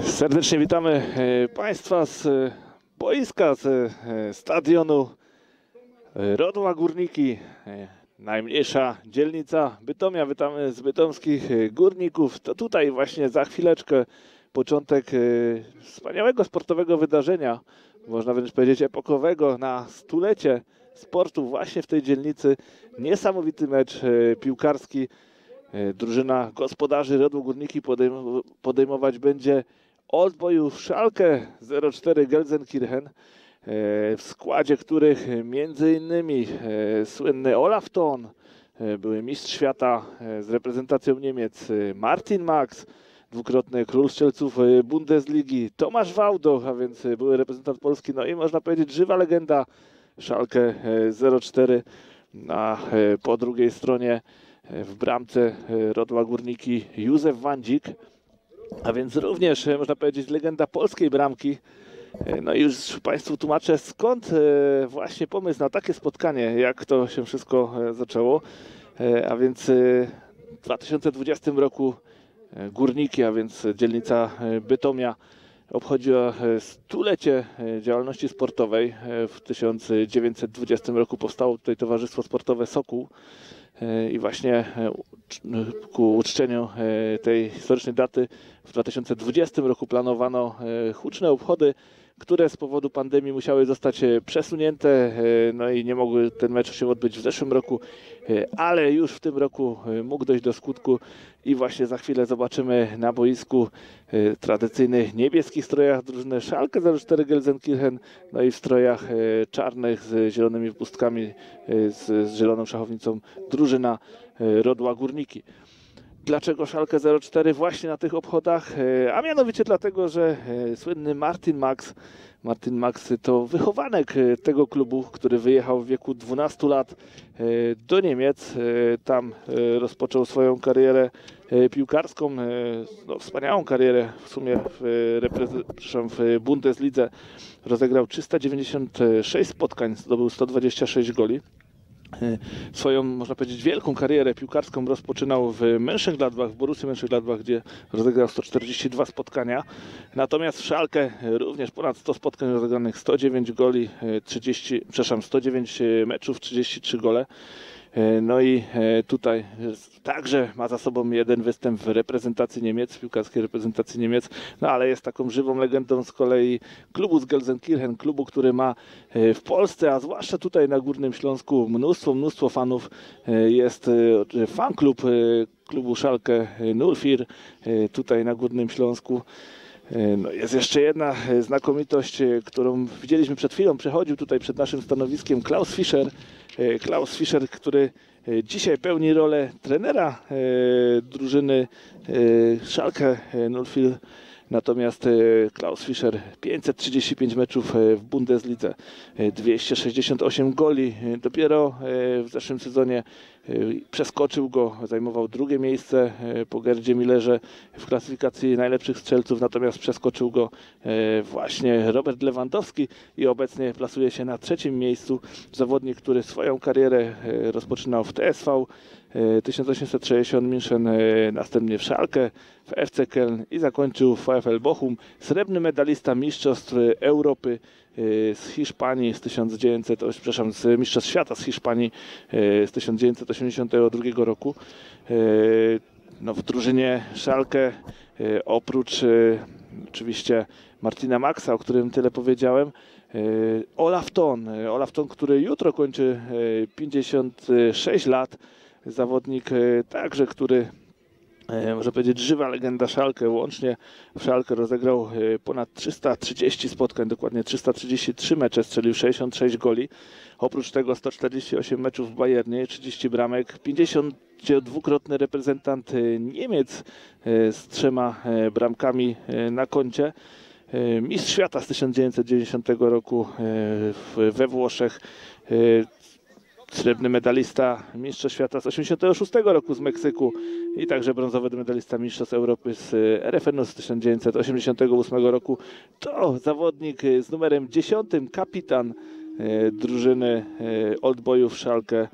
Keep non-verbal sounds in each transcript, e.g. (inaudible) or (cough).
Serdecznie witamy e, Państwa z e, boiska, z e, stadionu Rodła Górniki, najmniejsza dzielnica Bytomia. Witamy z bytomskich górników. To tutaj właśnie za chwileczkę początek wspaniałego sportowego wydarzenia, można wręcz powiedzieć epokowego na stulecie sportu właśnie w tej dzielnicy. Niesamowity mecz piłkarski. E, Drużyna gospodarzy Rodło Górniki podejm- podejmować będzie Oldboyów Szalkę 04 Gelsenkirchen, e, w składzie których między innymi e, słynny Olaf Thon, e, były mistrz świata z reprezentacją Niemiec Martin Max, dwukrotny król strzelców Bundesligi Tomasz Wałdo, a więc były reprezentant Polski, no i można powiedzieć żywa legenda Szalkę e, 04, a po drugiej stronie w bramce e, Rodła Górniki Józef Wandzik, a więc również e, można powiedzieć legenda polskiej bramki. E, No i już Państwu tłumaczę skąd właśnie pomysł na takie spotkanie, jak to się wszystko zaczęło. A więc w 2020 roku Górniki, a więc dzielnica Bytomia obchodziła stulecie działalności sportowej. W 1920 roku powstało tutaj Towarzystwo Sportowe Sokół. I właśnie e, ku uczczeniu e, tej historycznej daty w 2020 roku planowano e, huczne obchody, które z powodu pandemii musiały zostać e, przesunięte, e, no i nie mogły ten mecz się odbyć w zeszłym roku, e, ale już w tym roku mógł dojść do skutku i właśnie za chwilę zobaczymy na boisku tradycyjnych niebieskich strojach drużynę Schalke 04 Gelsenkirchen, no i w strojach czarnych z zielonymi pustkami, e, z, z zieloną szachownicą drużyna Rodła Górniki. Dlaczego Szalkę 04 właśnie na tych obchodach? E, A mianowicie dlatego, że e, słynny Martin Max, Martin Max to wychowanek e, tego klubu, który wyjechał w wieku 12 lat do Niemiec. Tam rozpoczął swoją karierę piłkarską, no, wspaniałą karierę w sumie w, w Bundeslidze. Rozegrał 396 spotkań, zdobył 126 goli. E, Swoją, można powiedzieć, wielką karierę piłkarską rozpoczynał w Mönchengladbach, w Borussii Mönchengladbach, gdzie rozegrał 142 spotkania. Natomiast w Szalkę również ponad 100 spotkań rozegranych, 109 goli, e, 30, przepraszam, 109 meczów, 33 gole. E, No i e, tutaj e, także ma za sobą jeden występ w reprezentacji Niemiec, w piłkarskiej reprezentacji Niemiec, no ale jest taką żywą legendą z kolei klubu z Gelsenkirchen, klubu, który ma w Polsce, a zwłaszcza tutaj na Górnym Śląsku mnóstwo, mnóstwo fanów. Jest e, fan klub klubu Szalkę Nurfir tutaj na Górnym Śląsku. No jest jeszcze jedna e, znakomitość, e, którą widzieliśmy przed chwilą. Przechodził tutaj przed naszym stanowiskiem Klaus Fischer. E, Klaus Fischer, który dzisiaj pełni rolę trenera drużyny Schalke e, 04. Natomiast e, Klaus Fischer 535 meczów e, w Bundeslidze, e, 268 goli. E, Dopiero e, w zeszłym sezonie przeskoczył go, zajmował drugie miejsce po Gerdzie Millerze w klasyfikacji najlepszych strzelców, natomiast przeskoczył go właśnie Robert Lewandowski i obecnie plasuje się na trzecim miejscu. Zawodnik, który swoją karierę rozpoczynał w TSV 1860 München, e, następnie w Schalke, w FC Köln i zakończył w VfL Bochum. Srebrny medalista Mistrzostw Europy e, z Hiszpanii z 1900, o, przepraszam, z Mistrzostw Świata z Hiszpanii e, z 1982 roku. E, No, w drużynie Schalke e, oprócz e, oczywiście Martina Maxa, o którym tyle powiedziałem, e, Olaf Thon, e, Olaf Thon, który jutro kończy e, 56 lat, zawodnik e, także, który e, można powiedzieć żywa legenda Szalkę, łącznie w Szalkę rozegrał e, ponad 330 spotkań, dokładnie 333 mecze, strzelił 66 goli, oprócz tego 148 meczów w Bayernie, 30 bramek, 52-krotny reprezentant Niemiec z trzema bramkami na koncie. Mistrz świata z 1990 roku we Włoszech. Srebrny medalista Mistrzostw Świata z 86 roku z Meksyku i także brązowy medalista Mistrzostw Europy z e, RFN-u z 1988 roku. To zawodnik e, z numerem 10, kapitan e, drużyny Oldboyów Szalkę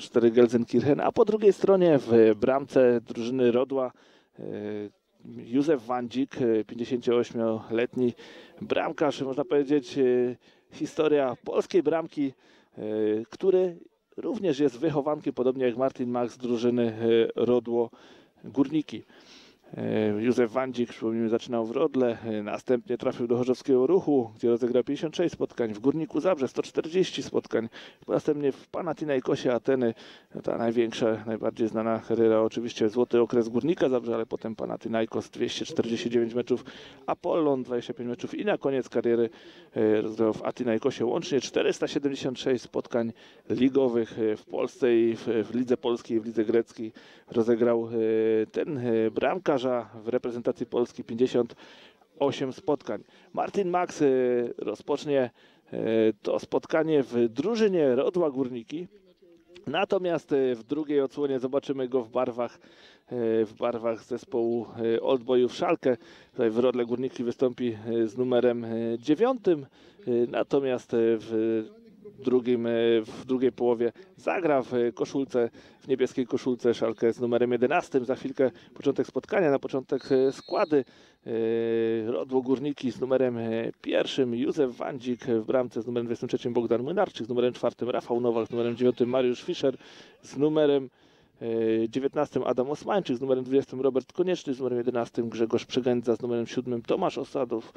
04 Gelsenkirchen, a po drugiej stronie w bramce drużyny Rodła Józef Wandzik, 58-letni bramkarz, można powiedzieć historia polskiej bramki, który również jest wychowankiem, podobnie jak Martin Max drużyny Rodło Górniki. E, Józef Wandzik, przypomnijmy, zaczynał w Rodle, e, następnie trafił do Chorzowskiego Ruchu, gdzie rozegrał 56 spotkań, w Górniku Zabrze 140 spotkań, następnie w Panathinaikosie Ateny, ta największa, najbardziej znana kariera, oczywiście złoty okres Górnika Zabrze, ale potem Panathinaikos 249 meczów, Apollon 25 meczów i na koniec kariery e, rozegrał w Atenaikosie łącznie 476 spotkań ligowych w Polsce i w, w Lidze Polskiej w Lidze Greckiej rozegrał ten bramkarz w reprezentacji Polski 58 spotkań. Martin Max e, rozpocznie e, to spotkanie w drużynie Rodła Górniki. Natomiast e, w drugiej odsłonie zobaczymy go w barwach w barwach zespołu Old Boyów Szalkę. Tutaj w Rodle Górniki wystąpi z numerem dziewiątym, natomiast w drugim, e, w drugiej połowie zagra w koszulce, w niebieskiej koszulce szalkę z numerem 11. Za chwilkę początek spotkania, na początek e, składy e, Rodło Górniki z numerem pierwszym, Józef Wandzik w bramce z numerem 23, Bogdan Młynarczyk z numerem czwartym, Rafał Nowak z numerem 9, Mariusz Fischer z numerem 19 Adam Osmańczyk, z numerem 20 Robert Konieczny, z numerem 11 Grzegorz Przegędza, z numerem 7 Tomasz Osadów,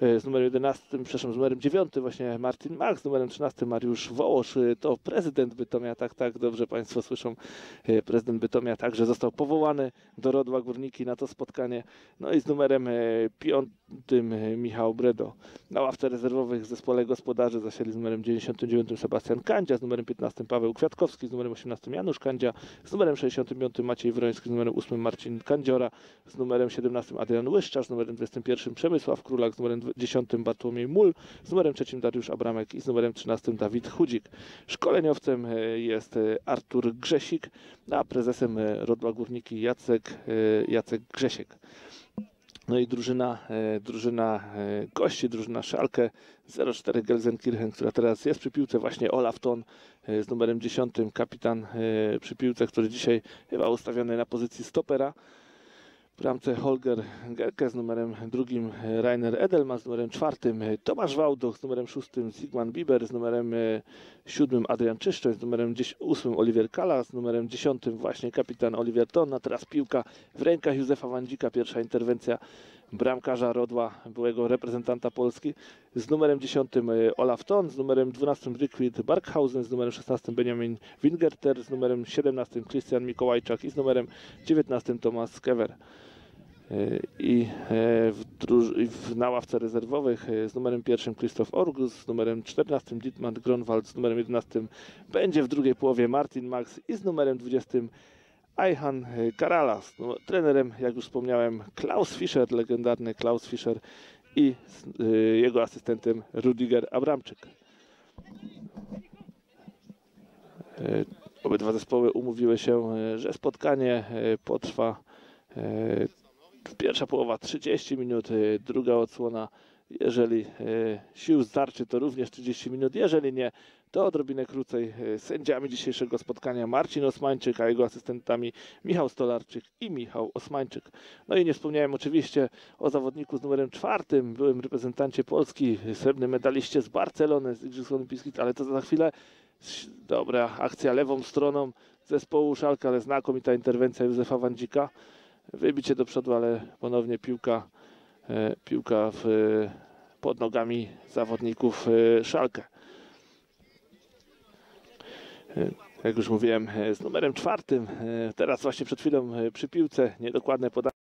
e, z numerem 11, przepraszam, z numerem 9 właśnie Martin Mach, z numerem 13 Mariusz Wołosz, e, to prezydent Bytomia, tak, tak, dobrze Państwo słyszą, e, prezydent Bytomia także został powołany do Rodła Górniki na to spotkanie, no i z numerem 5 Michał Bredo. Na ławce rezerwowych w zespole gospodarzy zasiedli z numerem 99 Sebastian Kandzia, z numerem 15 Paweł Kwiatkowski, z numerem 18 Janusz Kandzia, z numerem numerem 65 Maciej Wroński, z numerem 8 Marcin Kandziora, z numerem 17 Adrian Łyszczarz, z numerem 21 Przemysław Królak, z numerem 10 Bartłomiej Mul, z numerem 3 Dariusz Abramek i z numerem 13 Dawid Chudzik. Szkoleniowcem e, jest e, Artur Grzesik, a prezesem e, Rodła Górniki Jacek, Jacek Grzesiek. No i drużyna, e, drużyna e, gości, drużyna Szalkę 04 Gelsenkirchen, która teraz jest przy piłce, właśnie Olaf Ton e, z numerem 10, kapitan przy piłce, który dzisiaj chyba ustawiony na pozycji stopera bramce Holger Gerke z numerem drugim Rainer Edelman z numerem czwartym Tomasz Wałdoch z numerem szóstym Sigmund Bieber z numerem e, siódmym Adrian Czyszczoń z numerem ósmym Oliver Kala z numerem dziesiątym właśnie kapitan Oliver Tonna. Teraz piłka w rękach Józefa Wandzika. Pierwsza interwencja bramkarza Rodła, byłego reprezentanta Polski. Z numerem 10 e, Olaf Ton, z numerem 12 Rickwied Barkhausen, z numerem 16 Benjamin Wingerter, z numerem 17 Christian Mikołajczak i z numerem 19 Tomasz Kever. E, I e, w, w, na ławce rezerwowych z numerem pierwszym Krzysztof Orgus, z numerem 14 Dietmar Gronwald, z numerem 11 będzie w drugiej połowie Martin Max i z numerem 20 Ayhan Karalas. No, trenerem, jak już wspomniałem, Klaus Fischer, legendarny Klaus Fischer i y, jego asystentem Rudiger Abramczyk. Y, obydwa zespoły umówiły się, y, że spotkanie potrwa pierwsza połowa 30 minut, druga odsłona jeżeli sił starczy, to również 30 minut. Jeżeli nie, to odrobinę krócej e, sędziami dzisiejszego spotkania Marcin Osmańczyk, a jego asystentami Michał Stolarczyk i Michał Osmańczyk. No i nie wspomniałem oczywiście o zawodniku z numerem czwartym, byłym reprezentancie Polski, srebrnym medaliście z Barcelony, z Igrzysk Olimpijskich, ale to za chwilę. Dobra, akcja lewą stroną zespołu Szalka, ale znakomita interwencja Józefa Wandzika. Wybicie do przodu, ale ponownie piłka, e, piłka w, pod nogami zawodników e, Szalkę. E, jak już mówiłem, e, z numerem czwartym, e, teraz właśnie przed chwilą przy piłce, niedokładne podanie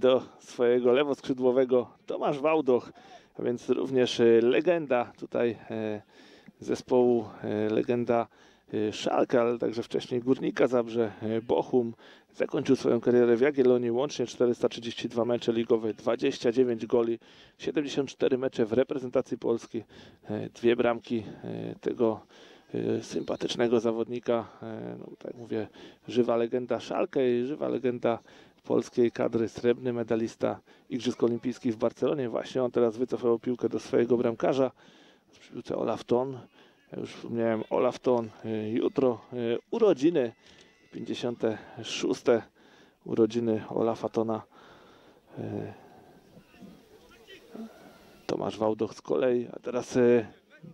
do swojego lewoskrzydłowego Tomasz Wałdoch, a więc również legenda tutaj zespołu, legenda Szalka, ale także wcześniej Górnika Zabrze, Bochum. Zakończył swoją karierę w Jagiellonii, łącznie 432 mecze ligowe, 29 goli, 74 mecze w reprezentacji Polski, dwie bramki tego sympatycznego zawodnika, y, no, tak mówię, żywa legenda Szalkę i żywa legenda polskiej kadry, srebrny medalista Igrzysk Olimpijskich w Barcelonie. Właśnie on teraz wycofał piłkę do swojego bramkarza w piłce Olaf Ton. Ja już wspomniałem, Olaf Ton y, jutro urodziny, 56. urodziny Olafa Tona. E, Tomasz Wałdoch z kolei, a teraz e,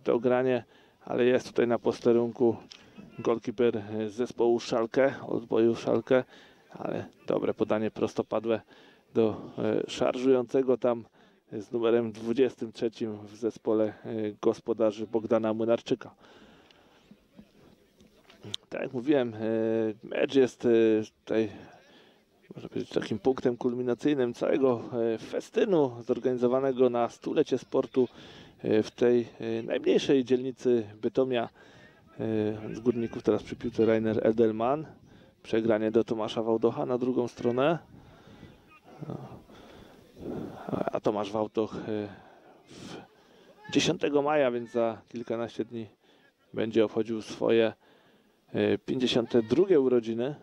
dogranie, ale jest tutaj na posterunku golkiper zespołu Szalkę, odboju Szalkę, ale dobre podanie prostopadłe do e, szarżującego tam z numerem 23 w zespole e, gospodarzy Bogdana Młynarczyka. Tak jak mówiłem, e, mecz jest tutaj można powiedzieć takim punktem kulminacyjnym całego festynu zorganizowanego na stulecie sportu w tej e, najmniejszej dzielnicy Bytomia e, z górników teraz przy piłce Rainer Edelman. Przegranie do Tomasza Wałdocha na drugą stronę. A a Tomasz Wałdoch e, w 10 maja, więc za kilkanaście dni będzie obchodził swoje e, 52 urodziny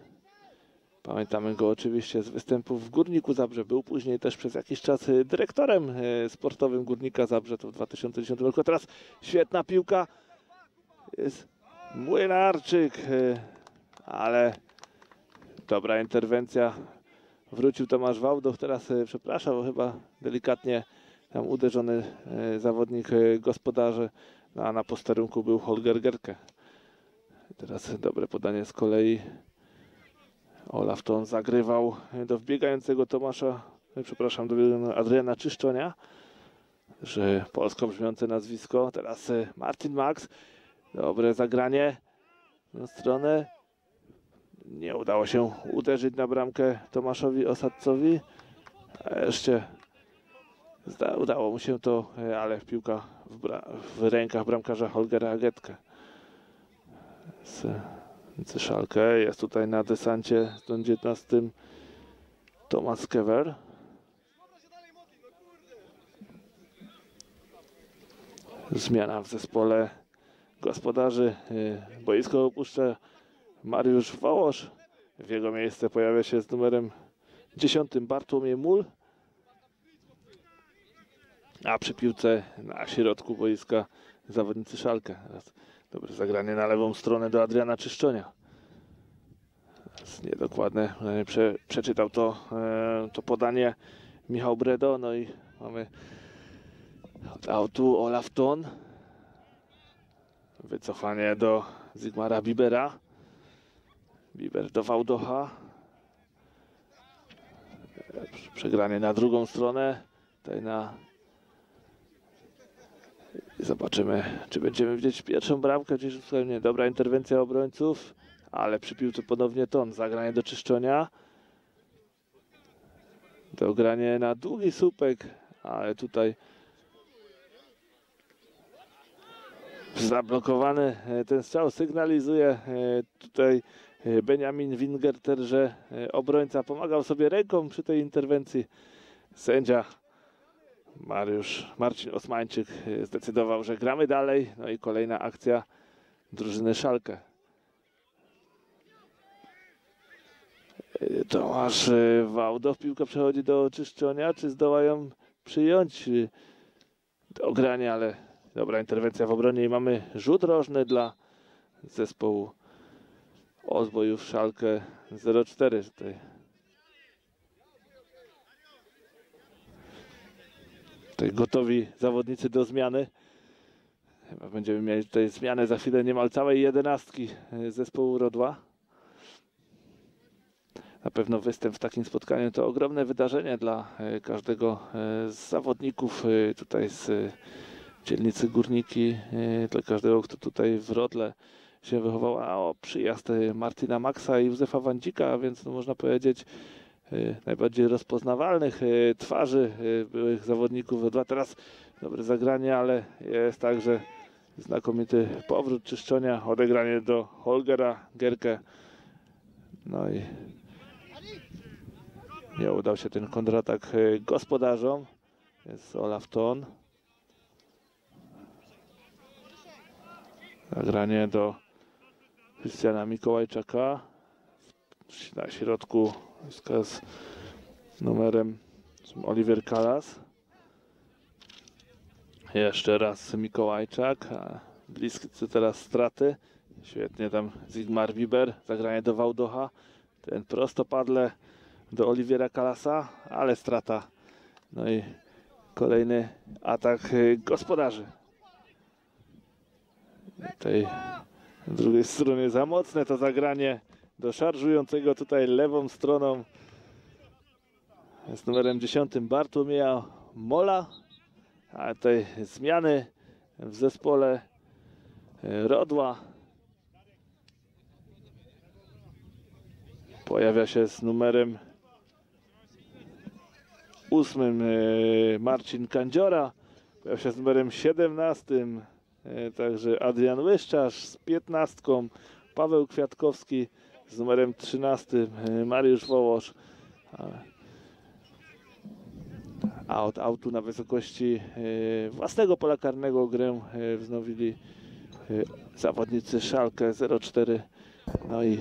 Pamiętamy go oczywiście z występów w Górniku Zabrze. Był później też przez jakiś czas e, dyrektorem e, sportowym Górnika Zabrze, to w 2010 roku. A teraz świetna piłka. Jest Młynarczyk, e, ale dobra interwencja. Wrócił Tomasz Wałdoch, teraz przepraszam, bo chyba delikatnie tam uderzony zawodnik gospodarzy, no, a na posterunku był Holger Gerke. Teraz dobre podanie z kolei. Olaf Ton zagrywał do wbiegającego Tomasza, e, przepraszam, do Adriana Czyszczonia, że polsko brzmiące nazwisko. Teraz e, Martin Max, dobre zagranie na stronę. Nie udało się uderzyć na bramkę Tomaszowi Osadcowi. Zda, udało mu się to, e, ale piłka w, w rękach bramkarza Holgera Agetkę. Z, Cyszalkę. Jest tutaj na desancie z tą 19 Tomasz Kewer. Zmiana w zespole gospodarzy. Y, Boisko opuszcza Mariusz Wołosz. W jego miejsce pojawia się z numerem 10 Bartłomiej Mul. A przy piłce na środku boiska zawodnicy Szalkę. Teraz dobre zagranie na lewą stronę do Adriana Czyszczonia. Teraz niedokładne. e, Prze, przeczytał to, e, to podanie Michał Bredo. No i mamy od autu Olaf Ton. Wycofanie do Zygmara Bibera. Biber do Wałdocha. E, Przegranie na drugą stronę. Tutaj na Zobaczymy, czy będziemy widzieć pierwszą bramkę, zupełnie dobra interwencja obrońców, ale przy piłce ponownie ton, zagranie do czyszczonia. Dogranie na długi słupek, ale tutaj zablokowany e, ten strzał sygnalizuje e, tutaj e, Benjamin Wingerter, że obrońca pomagał sobie ręką przy tej interwencji. Sędzia Mariusz Marcin Osmańczyk e, zdecydował, że gramy dalej. No i kolejna akcja drużyny Szalkę. E, Tomasz e, Wałdow, piłka przechodzi do oczyszczenia. Czy zdoła ją przyjąć e, do grania, ale dobra interwencja w obronie i mamy rzut rożny dla zespołu Ozbojów Szalkę 04 tutaj. Tutaj gotowi zawodnicy do zmiany. Chyba będziemy mieli tutaj zmianę za chwilę niemal całej jedenastki e, zespołu Rodła. Na pewno występ w takim spotkaniu to ogromne wydarzenie dla e, każdego e, z zawodników tutaj z dzielnicy Górniki, dla każdego, kto tutaj w Rodle się wychował. A o przyjazd Martina Maxa i Józefa Wandzika, więc no, można powiedzieć najbardziej rozpoznawalnych e, twarzy e, byłych zawodników Rodła. Teraz dobre zagranie, ale jest także znakomity powrót czyszczonia, odegranie do Holgera Gerke. No i nie udał się ten kontratak gospodarzom. Jest Olaf Ton. Zagranie do Krystiana Mikołajczaka. Na środku z numerem Oliver Kalas. Jeszcze raz Mikołajczak. Bliscy teraz straty. Świetnie tam Zigmar Wiber. Zagranie do Wałdocha. Ten prostopadle do Oliwiera Kalasa, ale strata. No i kolejny atak y, gospodarzy. Tej drugiej strony za mocne to zagranie do szarżującego tutaj lewą stroną. Z numerem 10 Bartłomieja Mola. A tej zmiany w zespole y, Rodła. Pojawia się z numerem ósmym e, Marcin Kandziora, pojawia się z numerem 17, e, także Adrian Łyszczarz z 15, Paweł Kwiatkowski z numerem 13, e, Mariusz Wołosz. A od autu na wysokości własnego pola karnego grę wznowili zawodnicy Szalkę 04. No i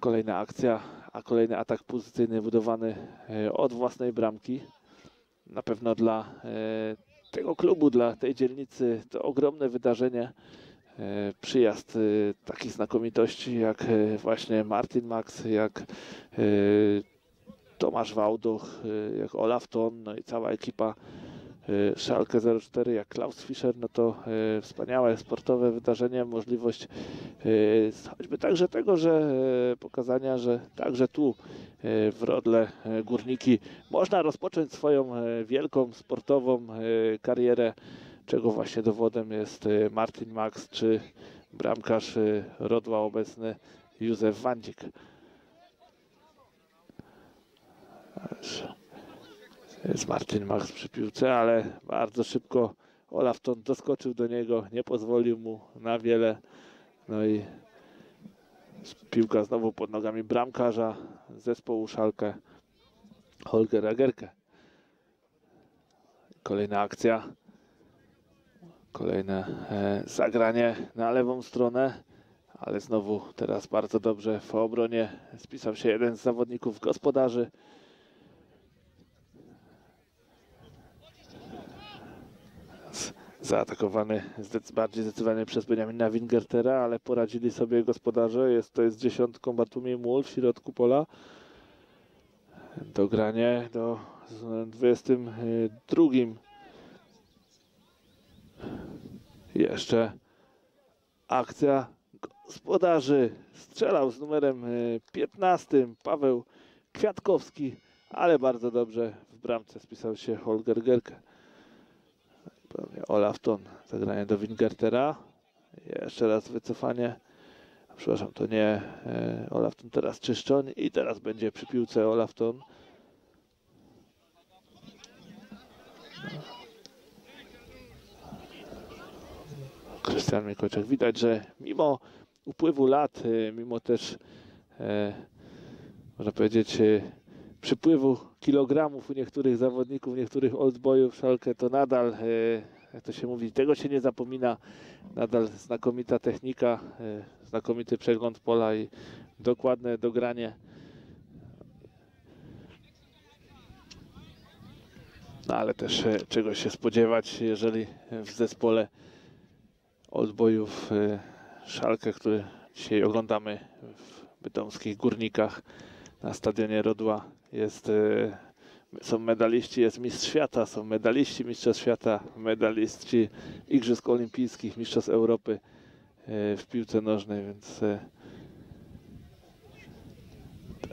kolejna akcja a kolejny atak pozycyjny budowany od własnej bramki. Na pewno dla tego klubu, dla tej dzielnicy to ogromne wydarzenie. E, przyjazd takich znakomitości jak właśnie Martin Max, jak Tomasz Wałduch, jak Olaf Ton, no i cała ekipa Schalke 04 jak Klaus Fischer, no to wspaniałe sportowe wydarzenie, możliwość choćby także tego, że pokazania, że także tu w Rodle Górniki można rozpocząć swoją wielką sportową karierę, czego właśnie dowodem jest Martin Max czy bramkarz Rodła obecny Józef Wandzik. Jest Martin Max przy piłce, ale bardzo szybko Olafton doskoczył do niego, nie pozwolił mu na wiele. No i piłka znowu pod nogami bramkarza zespołu Szalkę Holgera Gerke. Kolejna akcja. Kolejne e, zagranie na lewą stronę, ale znowu teraz bardzo dobrze w obronie spisał się jeden z zawodników gospodarzy. zaatakowany bardziej zdecydowanie przez Benjamina Wingertera, ale poradzili sobie gospodarze. Jest to jest dziesiątką Bartłomiej Mól w środku pola. Dogranie do 22. Jeszcze akcja gospodarzy. Strzelał z numerem 15 Paweł Kwiatkowski, ale bardzo dobrze w bramce spisał się Holger Gerke. Olaf Ton, zagranie do Wingertera. Jeszcze raz wycofanie. Przepraszam, to nie e, Olaf Ton, teraz Czyszczoń i teraz będzie przy piłce Olaf Ton. Krystian Mikoczek. Widać, że mimo upływu lat, e, mimo też e, można powiedzieć przypływu kilogramów u niektórych zawodników, niektórych oldboyów Szalkę, to nadal, e, jak to się mówi, tego się nie zapomina. Nadal znakomita technika, e, znakomity przegląd pola i dokładne dogranie. No ale też e, czegoś się spodziewać, jeżeli w zespole oldboyów Szalkę, który dzisiaj oglądamy w bytomskich górnikach na stadionie Rodła jest, e, są medaliści, jest mistrz świata, są medaliści mistrzostw świata, medaliści Igrzysk Olimpijskich, mistrzostw Europy e, w piłce nożnej, więc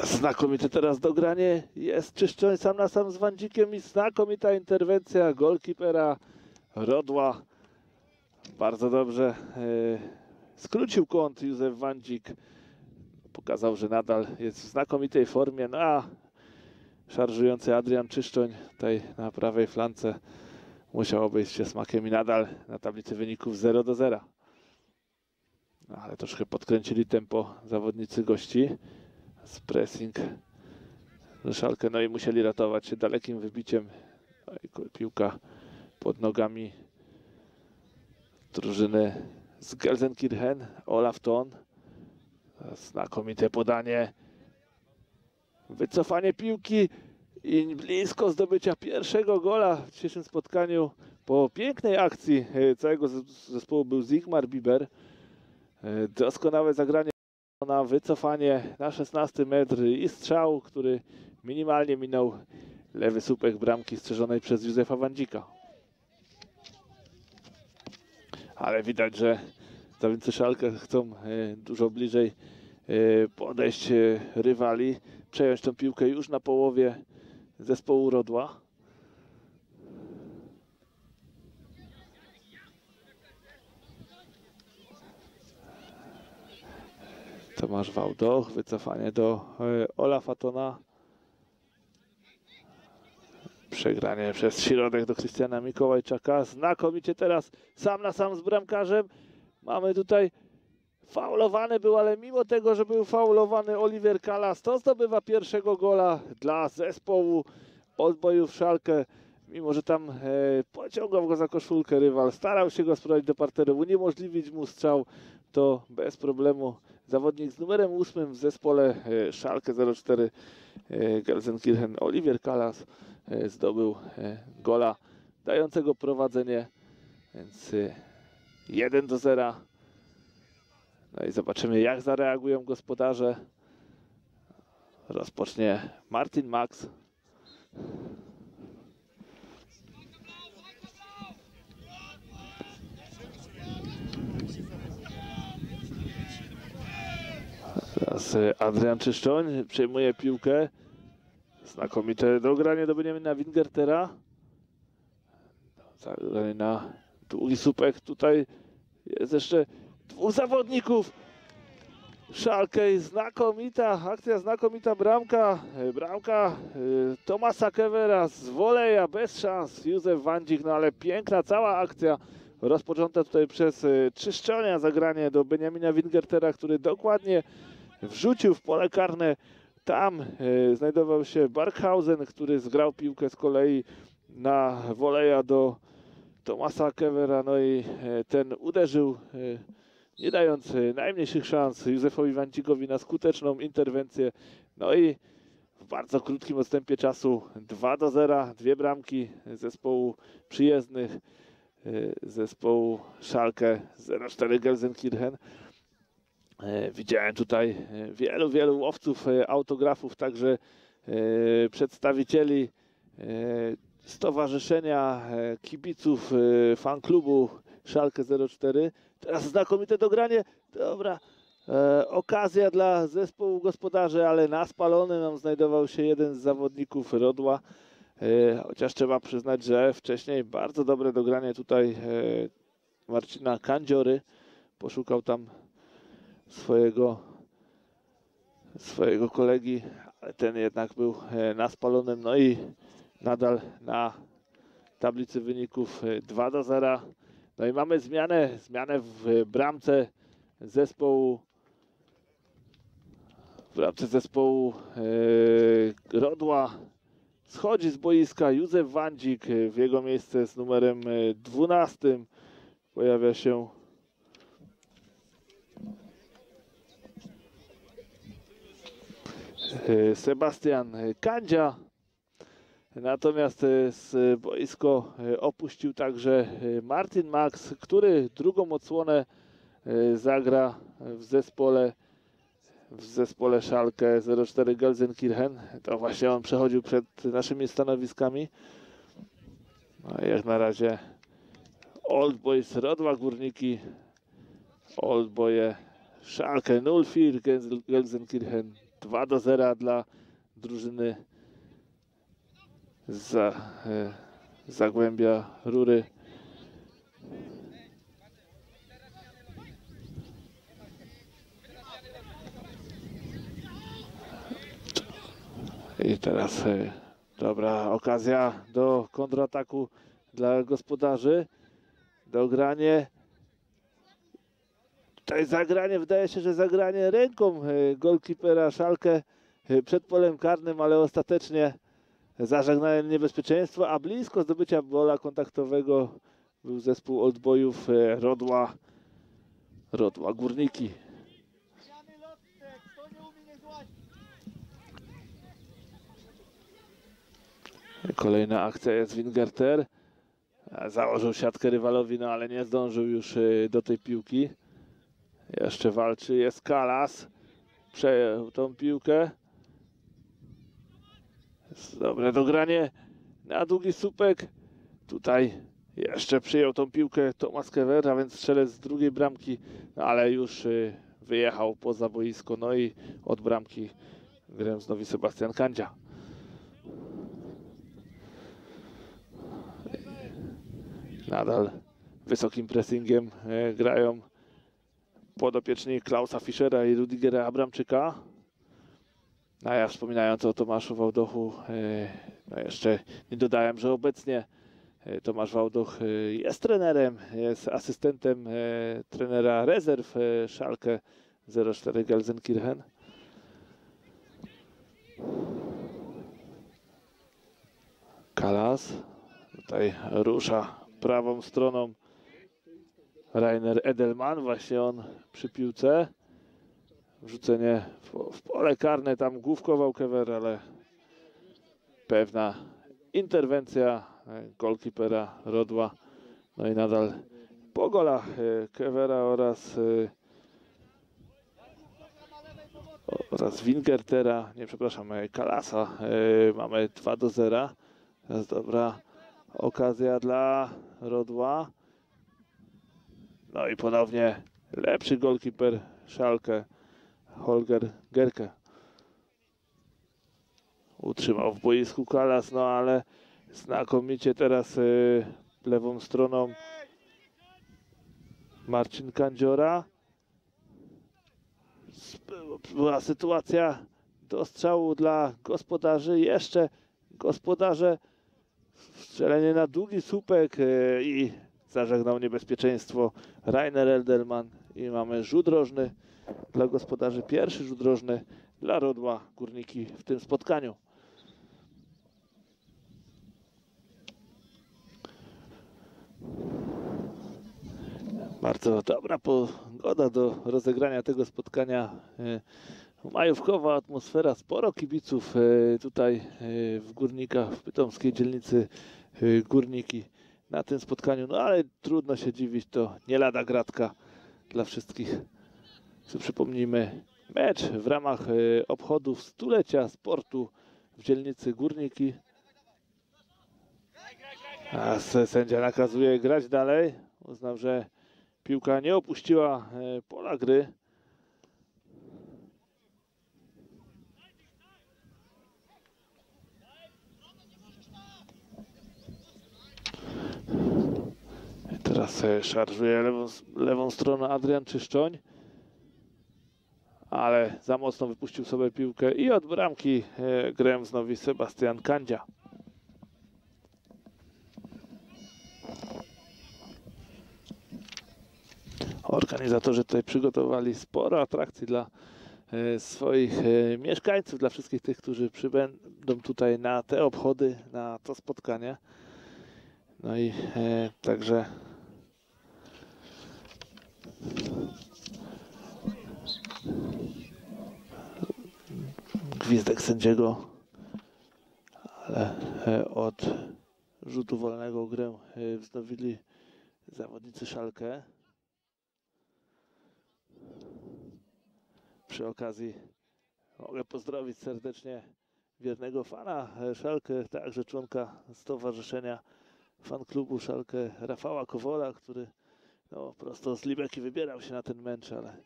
znakomite teraz dogranie, jest czyszczony sam na sam z Wandzikiem i znakomita interwencja golkipera Rodła, bardzo dobrze. Skrócił kąt Józef Wandzik, pokazał, że nadal jest w znakomitej formie, no a szarżujący Adrian Czyszczoń tutaj na prawej flance musiał obejść się smakiem i nadal na tablicy wyników 0 do 0. No, ale troszkę podkręcili tempo zawodnicy gości. Z pressing Szalkę, no i musieli ratować się dalekim wybiciem. No piłka pod nogami drużyny z Gelsenkirchen, Olaf Ton. Znakomite podanie Wycofanie piłki i blisko zdobycia pierwszego gola w dzisiejszym spotkaniu. Po pięknej akcji e, całego zespołu był Zigmar Biber. E, doskonałe zagranie na wycofanie na 16 metr i strzał, który minimalnie minął lewy słupek bramki strzeżonej przez Józefa Wandzika. Ale widać, że zawodnicy Szalkę chcą e, dużo bliżej e, podejść e, rywali, przejąć tę piłkę już na połowie zespołu Rodła. Tomasz Wałdoch, wycofanie do Ola Fatona. Przegranie przez środek do Krystiana Mikołajczaka. Znakomicie teraz sam na sam z bramkarzem. Mamy tutaj faulowany był, ale mimo tego, że był faulowany Oliver Kalas, to zdobywa pierwszego gola dla zespołu odbojów Szalkę. Mimo, że tam e, pociągał go za koszulkę rywal, starał się go sprowadzić do parteru, uniemożliwić mu strzał, to bez problemu zawodnik z numerem 8 w zespole e, Szalkę 04 e, Gelsenkirchen Oliver Kalas zdobył e, gola dającego prowadzenie, więc e, 1 do 0. No i zobaczymy jak zareagują gospodarze. Rozpocznie Martin Max. Teraz e, Adrian Czyszczoń przejmuje piłkę. Znakomite dogranie do Beniamina Wingertera. Zagranie na długi słupek. Tutaj jest jeszcze dwóch zawodników. Szalkę i znakomita akcja, znakomita bramka. E, Bramka e, Tomasa Kewera z woleja, bez szans. Józef Wandzik, no ale piękna cała akcja. Rozpoczęta tutaj przez e, Czyszczonia zagranie do Beniamina Wingertera, który dokładnie wrzucił w pole karne. Tam e, znajdował się Barkhausen, który zgrał piłkę z kolei na woleja do Tomasa Kewera, no i e, ten uderzył, e, nie dając najmniejszych szans Józefowi Wancikowi na skuteczną interwencję. No i w bardzo krótkim odstępie czasu 2 do 0, dwie bramki zespołu przyjezdnych, zespołu Schalke 04 Gelsenkirchen. E, Widziałem tutaj e, wielu, wielu łowców e, autografów, także przedstawicieli Stowarzyszenia Kibiców e, Fanklubu Szalkę 04. Teraz znakomite dogranie. Dobra. Okazja dla zespołu gospodarzy, ale na spalonym znajdował się jeden z zawodników Rodła. Chociaż trzeba przyznać, że wcześniej bardzo dobre dogranie tutaj Marcina Kandziory. Poszukał tam swojego, swojego kolegi, ale ten jednak był e, na spalonym, no i nadal na tablicy wyników e, 2 do 0. No i mamy zmianę, zmianę w e, bramce zespołu w bramce zespołu e, Rodła schodzi z boiska Józef Wandzik e, w jego miejsce z numerem e, 12 pojawia się Sebastian Kandzia. Natomiast e, z boisko e, opuścił także Martin Max, który drugą odsłonę zagra w zespole w zespole Schalke 04 Gelsenkirchen. To właśnie on przechodził przed naszymi stanowiskami. No jak na razie Old Boys Rodwa Górniki, Old Boye Schalke 04 Gels- Gelsenkirchen 2 do 0 dla drużyny za, e, Zagłębia Rury. I teraz e, dobra okazja do kontrataku dla gospodarzy. Dogranie. Tutaj zagranie, wydaje się, że zagranie ręką e, golkipera Szalkę e, przed polem karnym, ale ostatecznie zażegnałem niebezpieczeństwo, a blisko zdobycia bola kontaktowego był zespół Oldboyów e, Rodła, Rodła Górniki. Kolejna akcja jest Wingerter. Założył siatkę rywalowi, no ale nie zdążył już do tej piłki. Jeszcze walczy, jest Kalas. przejął tą piłkę. Jest Dobre dogranie na długi słupek. Tutaj jeszcze przyjął tą piłkę Tomasz a więc strzelec z drugiej bramki, no ale już y, wyjechał poza boisko. No i od bramki grę znowu Sebastian Kandzia. Nadal wysokim pressingiem e, grają podopieczni Klausa Fischera i Rudigera Abramczyka. No a ja wspominając o Tomaszu Wałdochu, e, no jeszcze nie dodałem, że obecnie e, Tomasz Wałdoch e, jest trenerem, jest asystentem trenera rezerw Schalke 04 Gelsenkirchen. Kalas tutaj rusza prawą stroną Rainer Edelman, właśnie on przy piłce. Wrzucenie w, w pole karne, tam główkował Kewer, ale pewna interwencja golkipera Rodła. No i nadal po golach e, Kevera oraz e, oraz Wingertera, nie przepraszam, e, Kalasa mamy 2 do 0. Teraz dobra okazja dla Rodła. No i ponownie lepszy golkiper Szalkę, Holger Gerke. Utrzymał w boisku Kalas, no ale znakomicie teraz y, lewą stroną Marcin Kandziora. Była sytuacja do strzału dla gospodarzy. Jeszcze gospodarze strzelenie na długi słupek e, i zażegnał niebezpieczeństwo Rainer Elderman i mamy rzut rożny dla gospodarzy, pierwszy rzut rożny dla Rodła Górniki w tym spotkaniu. Bardzo dobra pogoda do rozegrania tego spotkania. E, Majówkowa atmosfera, sporo kibiców e, tutaj e, w Górnikach, w pytomskiej dzielnicy Górniki na tym spotkaniu. No ale trudno się dziwić, to nie lada gratka dla wszystkich. Przypomnijmy, mecz w ramach e, obchodów stulecia sportu w dzielnicy Górniki. A sędzia nakazuje grać dalej. Uznał, że piłka nie opuściła e, pola gry. Teraz szarżuje lewą, lewą stroną Adrian Czyszczoń. Ale za mocno wypuścił sobie piłkę i od bramki e, grę wznowi Sebastian Kandzia. Organizatorzy tutaj przygotowali sporo atrakcji dla e, swoich e, mieszkańców, dla wszystkich tych, którzy przybędą tutaj na te obchody, na to spotkanie. No i e, także gwizdek sędziego, ale e, od rzutu wolnego grę e, wznowili zawodnicy Szalkę. Przy okazji mogę pozdrowić serdecznie wiernego fana e, Szalkę, także członka stowarzyszenia fan klubu Szalkę Rafała Kowola, który no, prosto z Libeki wybierał się na ten mecz, ale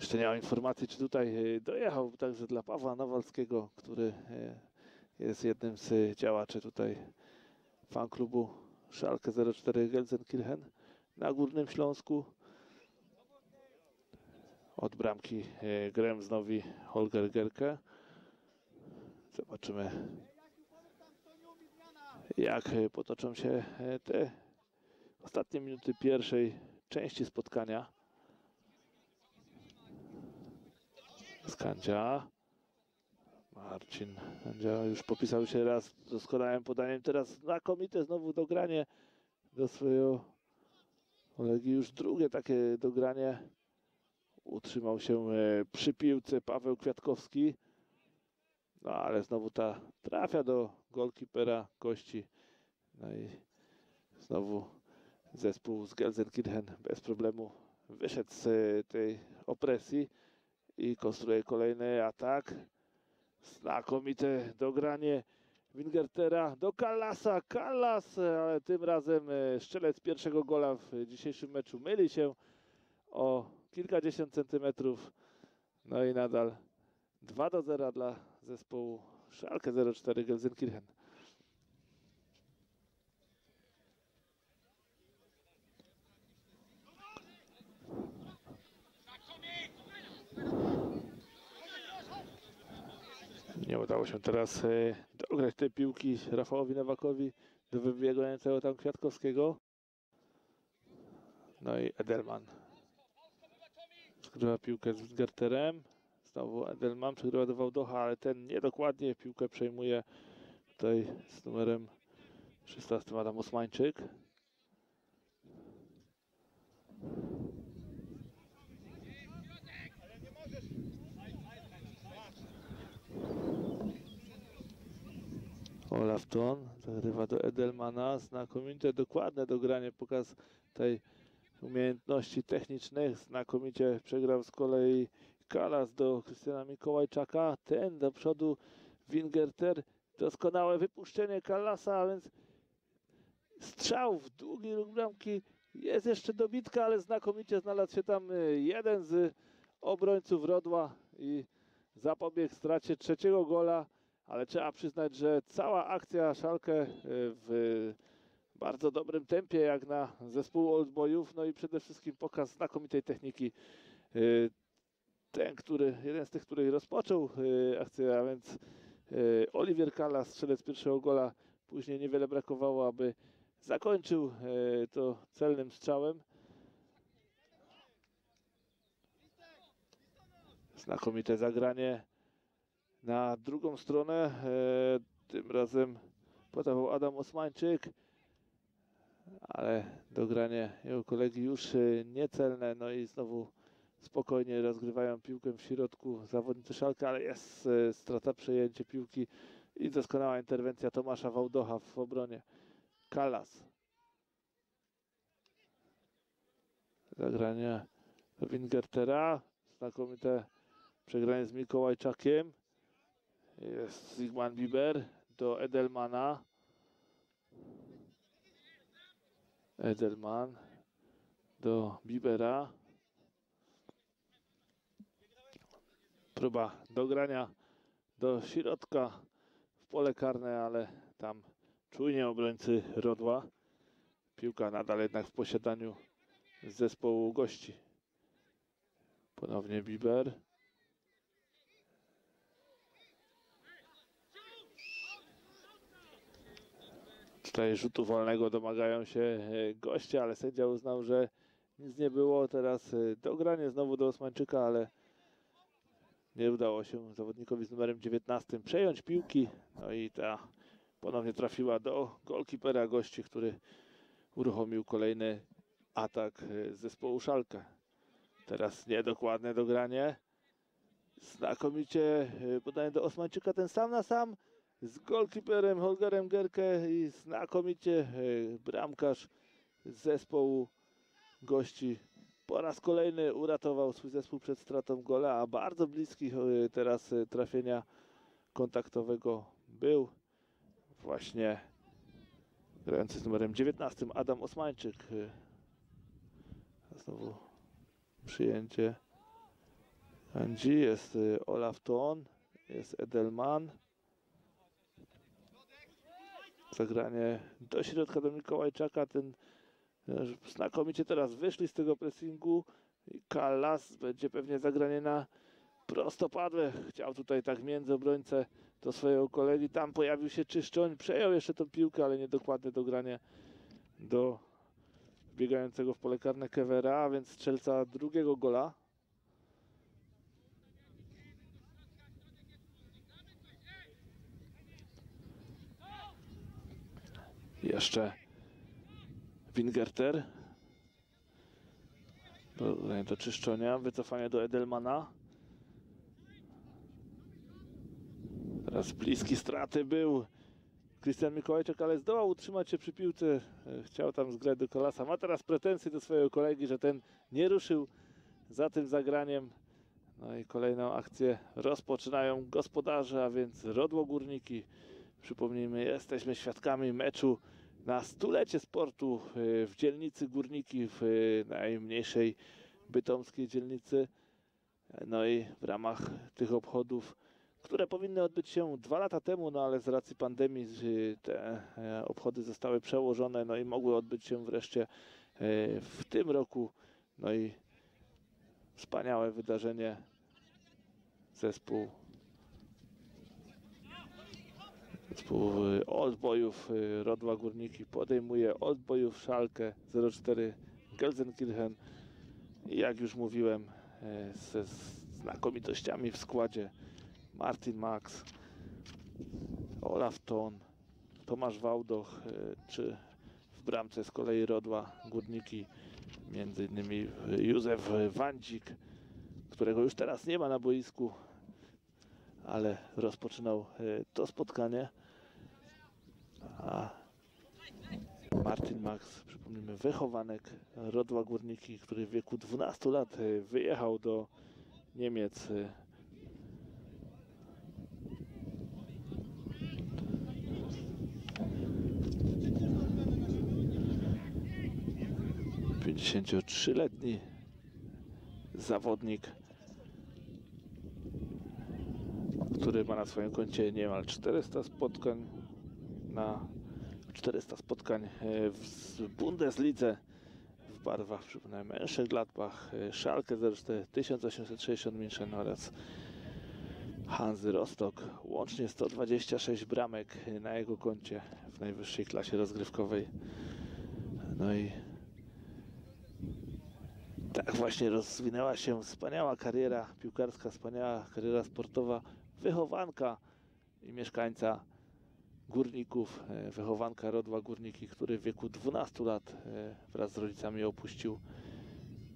jeszcze nie mam informacji, czy tutaj e, dojechał, także dla Pawła Nawalskiego, który e, jest jednym z e, działaczy tutaj fan klubu Szalkę 04 Gelsenkirchen na Górnym Śląsku. Od bramki grę wznowi Holger Gerke. Zobaczymy jak potoczą się te ostatnie minuty pierwszej części spotkania. Skandzia. Marcin Skandzia już popisał się raz doskonałym podaniem. Teraz znakomite znowu dogranie do swojego kolegi. Już drugie takie dogranie. Utrzymał się e, przy piłce Paweł Kwiatkowski. No ale znowu ta trafia do golkipera Kości. No i znowu zespół z Gelsenkirchen bez problemu wyszedł z tej opresji. I konstruuje kolejny atak. Znakomite dogranie Wingertera do Kallasa. Kallas, ale tym razem e, strzelec pierwszego gola w dzisiejszym meczu myli się o kilkadziesiąt centymetrów. No i nadal 2 do 0 dla zespołu Schalke 04 Gelsenkirchen. Nie udało się teraz e, dograć tej piłki Rafałowi Nowakowi do wybiegającego tam Kwiatkowskiego. No i Edelman zgrywa piłkę z Gerterem. Znowu Edelman przegrywa do Wałdocha, ale ten niedokładnie piłkę przejmuje tutaj z numerem 16 Adam Osmańczyk. Olaf Ton zagrywa do Edelmana. Znakomite, dokładne dogranie, pokaz tej umiejętności technicznych. Znakomicie przegrał z kolei Kalas do Krystiana Mikołajczaka. Ten do przodu Wingerter. Doskonałe wypuszczenie Kalasa, a więc strzał w długi róg bramki. Jest jeszcze dobitka, ale znakomicie znalazł się tam y, jeden z obrońców Rodła i zapobiegł stracie trzeciego gola ale trzeba przyznać, że cała akcja Szalkę y, w bardzo dobrym tempie, jak na zespół Oldboyów, no i przede wszystkim pokaz znakomitej techniki. Y, Ten, który, jeden z tych, który rozpoczął y, akcję, a więc Oliwier Kala, strzelec pierwszego gola, później niewiele brakowało, aby zakończył to celnym strzałem. Znakomite zagranie na drugą stronę. E, tym razem podawał Adam Osmańczyk, ale dogranie jego kolegi już e, niecelne. No i znowu spokojnie rozgrywają piłkę w środku zawodnicy Szalka, ale jest e, strata przejęcie piłki i doskonała interwencja Tomasza Wałdocha w obronie. Kalas. Zagranie Wingertera. Znakomite przegranie z Mikołajczakiem. Jest Sigman Biber do Edelmana. Edelman do Bibera. Próba dogrania do środka w pole karne, ale tam czujnie obrońcy Rodła. Piłka nadal jednak w posiadaniu zespołu gości. Ponownie Biber. Tutaj rzutu wolnego domagają się e, goście, ale sędzia uznał, że nic nie było. Teraz e, dogranie znowu do Osmańczyka, ale nie udało się zawodnikowi z numerem 19 przejąć piłki. No i ta ponownie trafiła do golkipera gości, który uruchomił kolejny atak e, zespołu Szalkę. Teraz niedokładne dogranie. Znakomicie podaje do Osmańczyka ten sam na sam z golkiperem Holgerem Gerke i znakomicie e, bramkarz zespołu gości po raz kolejny uratował swój zespół przed stratą gola, a bardzo bliski e, teraz e, trafienia kontaktowego był właśnie grający z numerem 19 Adam Osmańczyk. Znowu przyjęcie Andzi, jest Olaf Ton, jest Edelman. Zagranie do środka do Mikołajczaka. Ten e, znakomicie teraz wyszli z tego pressingu. I Kalas będzie pewnie zagranie na prostopadłe. Chciał tutaj tak między obrońcę do swojego kolegi. Tam pojawił się Czyszczoń. Przejął jeszcze tą piłkę, ale niedokładne dogranie do biegającego w pole karne Kevera, a więc strzelca drugiego gola. Jeszcze Wingerter. Do, czyszczenia. Wycofanie do Edelmana. Teraz bliski straty był Krystian Mikołajczak, ale zdołał utrzymać się przy piłce. Chciał tam zgrać do kolasa. Ma teraz pretensje do swojego kolegi, że ten nie ruszył za tym zagraniem. No i kolejną akcję rozpoczynają gospodarze, a więc Rodło Górniki. Przypomnijmy, jesteśmy świadkami meczu na stulecie sportu y, w dzielnicy Górniki, w y, najmniejszej bytomskiej dzielnicy. No i w ramach tych obchodów, które powinny odbyć się dwa lata temu, no ale z racji pandemii y, te e, obchody zostały przełożone, no i mogły odbyć się wreszcie e, w tym roku. No i wspaniałe wydarzenie. Zespół Zespół y, y, Rodła Górniki podejmuje Oldboyów Szalkę 04 Gelsenkirchen. Jak już mówiłem, e, ze znakomitościami w składzie Martin Max, Olaf Ton, Tomasz Wałdoch, e, czy w bramce z kolei Rodła Górniki, między innymi Józef Wandzik, którego już teraz nie ma na boisku, ale rozpoczynał to spotkanie. A Martin Max, przypomnijmy, wychowanek Rodła Górniki, który w wieku 12 lat e, wyjechał do Niemiec. Pięćdziesięciotrzyletni zawodnik, który ma na swoim koncie niemal 400 spotkań na 400 spotkań e, w Bundeslidze w barwach przypomnę Mönchengladbach, e, Schalke 04, 1860 München oraz Hanzy Rostock. Łącznie 126 bramek na jego koncie w najwyższej klasie rozgrywkowej. No i tak właśnie rozwinęła się wspaniała kariera piłkarska, wspaniała kariera sportowa wychowanka i mieszkańca górników, e, wychowanka Rodła Górniki, który w wieku 12 lat e, wraz z rodzicami opuścił,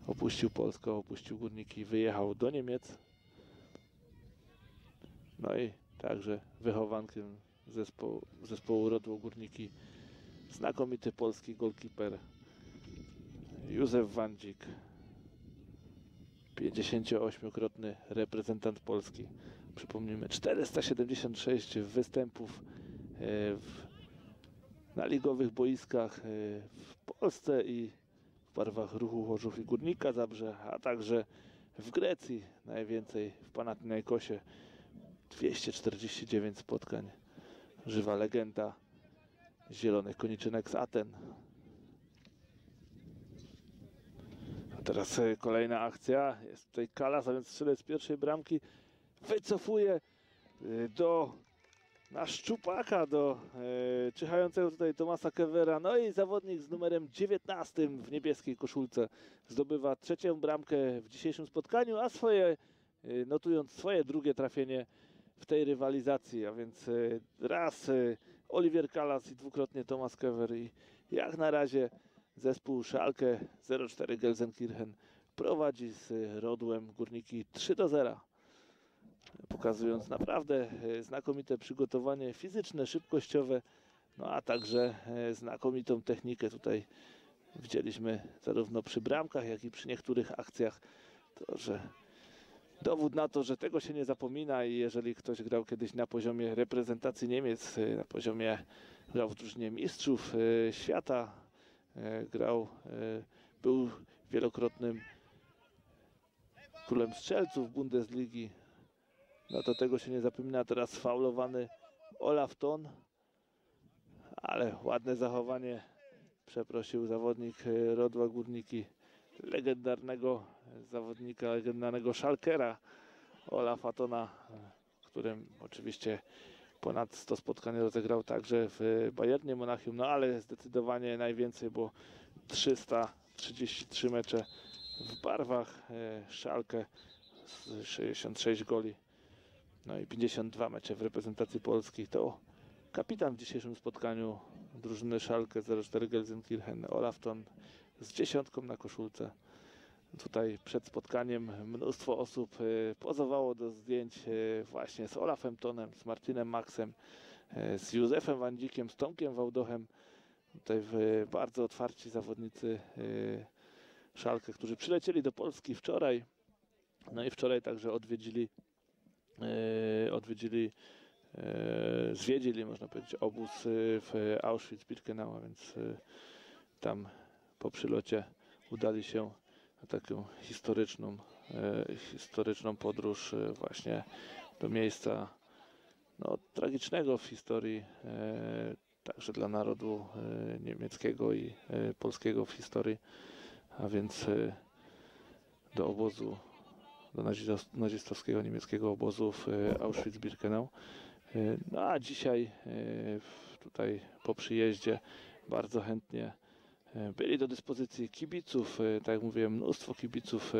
opuścił Polskę, opuścił górniki i wyjechał do Niemiec. No i także wychowankiem zespołu, zespołu Rodło Górniki znakomity polski golkiper Józef Wandzik 58-krotny reprezentant Polski. Przypomnijmy, 476 występów na ligowych boiskach e, w Polsce i w barwach ruchu Chorzów i Górnika Zabrze, a także w Grecji najwięcej w Panathinaikosie 249 spotkań. Żywa legenda Zielonych Koniczynek z Aten. A teraz e, kolejna akcja. Jest tutaj Kalas, a więc strzelec pierwszej bramki wycofuje e, do na szczupaka do e, czyhającego tutaj Tomasa Kewera. No i zawodnik z numerem 19 w niebieskiej koszulce zdobywa trzecią bramkę w dzisiejszym spotkaniu, a swoje e, notując swoje drugie trafienie w tej rywalizacji, a więc e, raz e, Kalas i dwukrotnie Tomas Kewer i jak na razie zespół Schalke 04 Gelsenkirchen prowadzi z e, Rodłem Górniki 3 do 0 pokazując naprawdę e, znakomite przygotowanie fizyczne, szybkościowe, no a także e, znakomitą technikę tutaj widzieliśmy zarówno przy bramkach, jak i przy niektórych akcjach, to że dowód na to, że tego się nie zapomina i jeżeli ktoś grał kiedyś na poziomie reprezentacji Niemiec, e, na poziomie grał w drużynie mistrzów świata, grał, był wielokrotnym królem strzelców Bundesligi, no to tego się nie zapomina. Teraz sfaulowany Olaf Ton. Ale ładne zachowanie. Przeprosił zawodnik e, Rodła Górniki. Legendarnego zawodnika, legendarnego szalkera Olafa Tona, którym oczywiście ponad 100 spotkań rozegrał także w Bayernie Monachium. No ale zdecydowanie najwięcej, bo 333 mecze w barwach e, Szalkę, 66 goli no i 52 mecze w reprezentacji Polski. To kapitan w dzisiejszym spotkaniu drużyny Szalkę 04 Gelsenkirchen, Olafton z dziesiątką na koszulce. Tutaj przed spotkaniem mnóstwo osób e, pozowało do zdjęć e, właśnie z Olafem Tonem, z Martinem Maxem, e, z Józefem Wandzikiem, z Tomkiem Wałdochem. Tutaj bardzo otwarci zawodnicy Szalkę, którzy przylecieli do Polski wczoraj No i wczoraj także odwiedzili, odwiedzili, e, zwiedzili, można powiedzieć, obóz e, w Auschwitz-Birkenau, więc e, tam po przylocie udali się na taką historyczną, historyczną podróż właśnie do miejsca no, tragicznego w historii, także dla narodu niemieckiego i polskiego w historii, a więc do obozu, do nazistowskiego, niemieckiego obozu w e, Auschwitz-Birkenau. E, No a dzisiaj e, tutaj po przyjeździe bardzo chętnie byli do dyspozycji kibiców, tak jak mówiłem, mnóstwo kibiców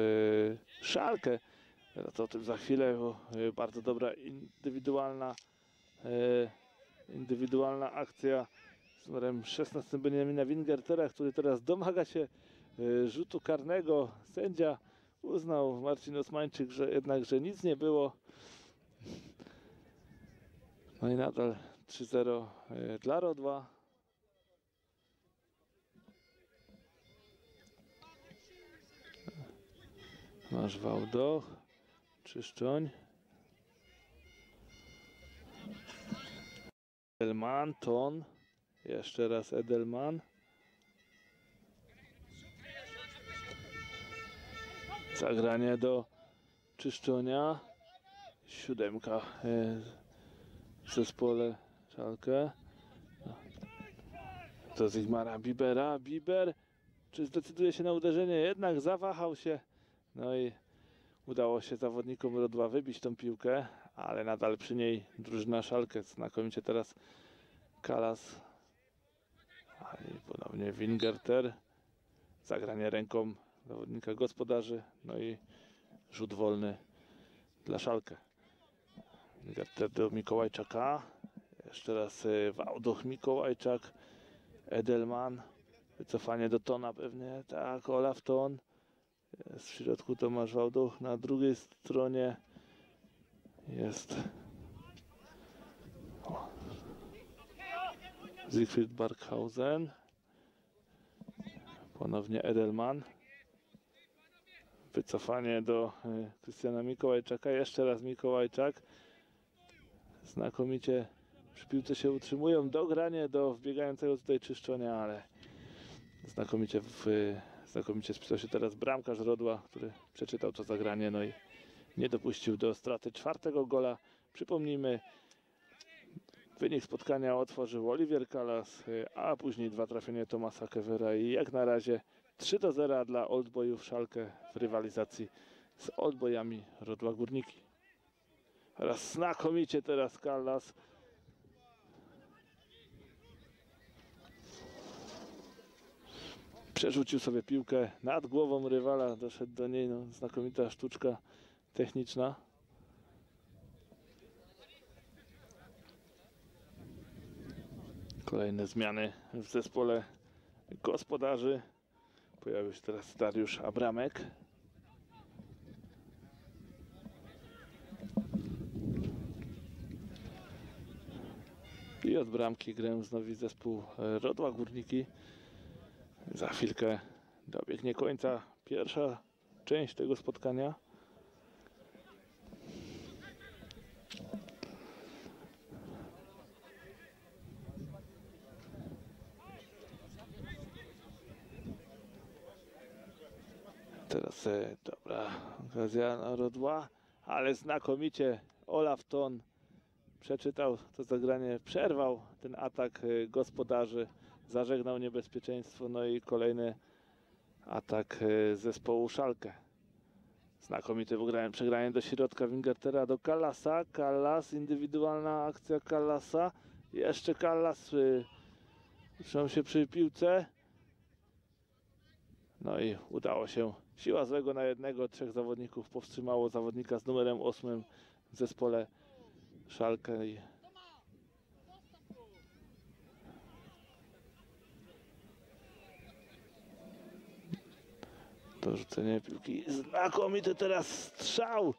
Szalkę, ale to o tym za chwilę, bo bardzo dobra indywidualna indywidualna akcja z numerem 16 Benjamina Wingertera, który teraz domaga się rzutu karnego. Sędzia uznał Marcin Osmańczyk, że jednak, że nic nie było. No i nadal 3-0 e, dla Rodwa. Masz Wałdoch, Czyszczoń. Edelman, Ton. Jeszcze raz Edelman. Zagranie do czyszczonia. Siódemka e, w zespole Szalkę. Do Zygmara Bibera. Biber, czy zdecyduje się na uderzenie? Jednak zawahał się. No i udało się zawodnikom Rodła wybić tą piłkę, ale nadal przy niej drużyna Szalkę. Znakomicie teraz Kalas. A i ponownie Wingerter. Zagranie ręką zawodnika gospodarzy. No i rzut wolny dla Szalkę. Wingerter do Mikołajczaka. Jeszcze raz y, Wałduch Mikołajczak. Edelman. Wycofanie do Tona pewnie. Tak, Olaf Ton. Jest w środku Tomasz Wałduch. Na drugiej stronie jest o. Siegfried Barkhausen. Ponownie Edelman. Wycofanie do y, Krystiana Mikołajczaka. Jeszcze raz Mikołajczak. Znakomicie przy piłce się utrzymują. Dogranie do wbiegającego tutaj czyszczonia, ale znakomicie, w, znakomicie spisał się teraz bramkarz Rodła, który przeczytał to zagranie, no i nie dopuścił do straty czwartego gola. Przypomnijmy, wynik spotkania otworzył Oliwier Kalas, y, a później dwa trafienia Tomasa Kewera i jak na razie 3 do 0 dla Oldboyów Szalkę w rywalizacji z Oldboyami Rodła Górniki. Teraz znakomicie teraz Kalas przerzucił sobie piłkę nad głową rywala, doszedł do niej, no, znakomita sztuczka techniczna. Kolejne zmiany w zespole gospodarzy. Pojawił się teraz Dariusz Abramek. I od bramki grę znowu zespół Rodła Górniki. Za chwilkę dobiegnie końca pierwsza część tego spotkania. E, dobra okazja na Rodła, ale znakomicie Olaf Ton przeczytał to zagranie, przerwał ten atak y, gospodarzy, zażegnał niebezpieczeństwo, no i kolejny atak y, zespołu Szalkę. Znakomite wygranie, przegranie do środka Wingertera do Kallasa, Kallas, indywidualna akcja Kallasa, jeszcze Kallas trzymał się przy piłce, no i udało się, siła złego na jednego, trzech zawodników powstrzymało zawodnika z numerem 8 w zespole Szalkę i dorzucenie piłki. Znakomity teraz strzał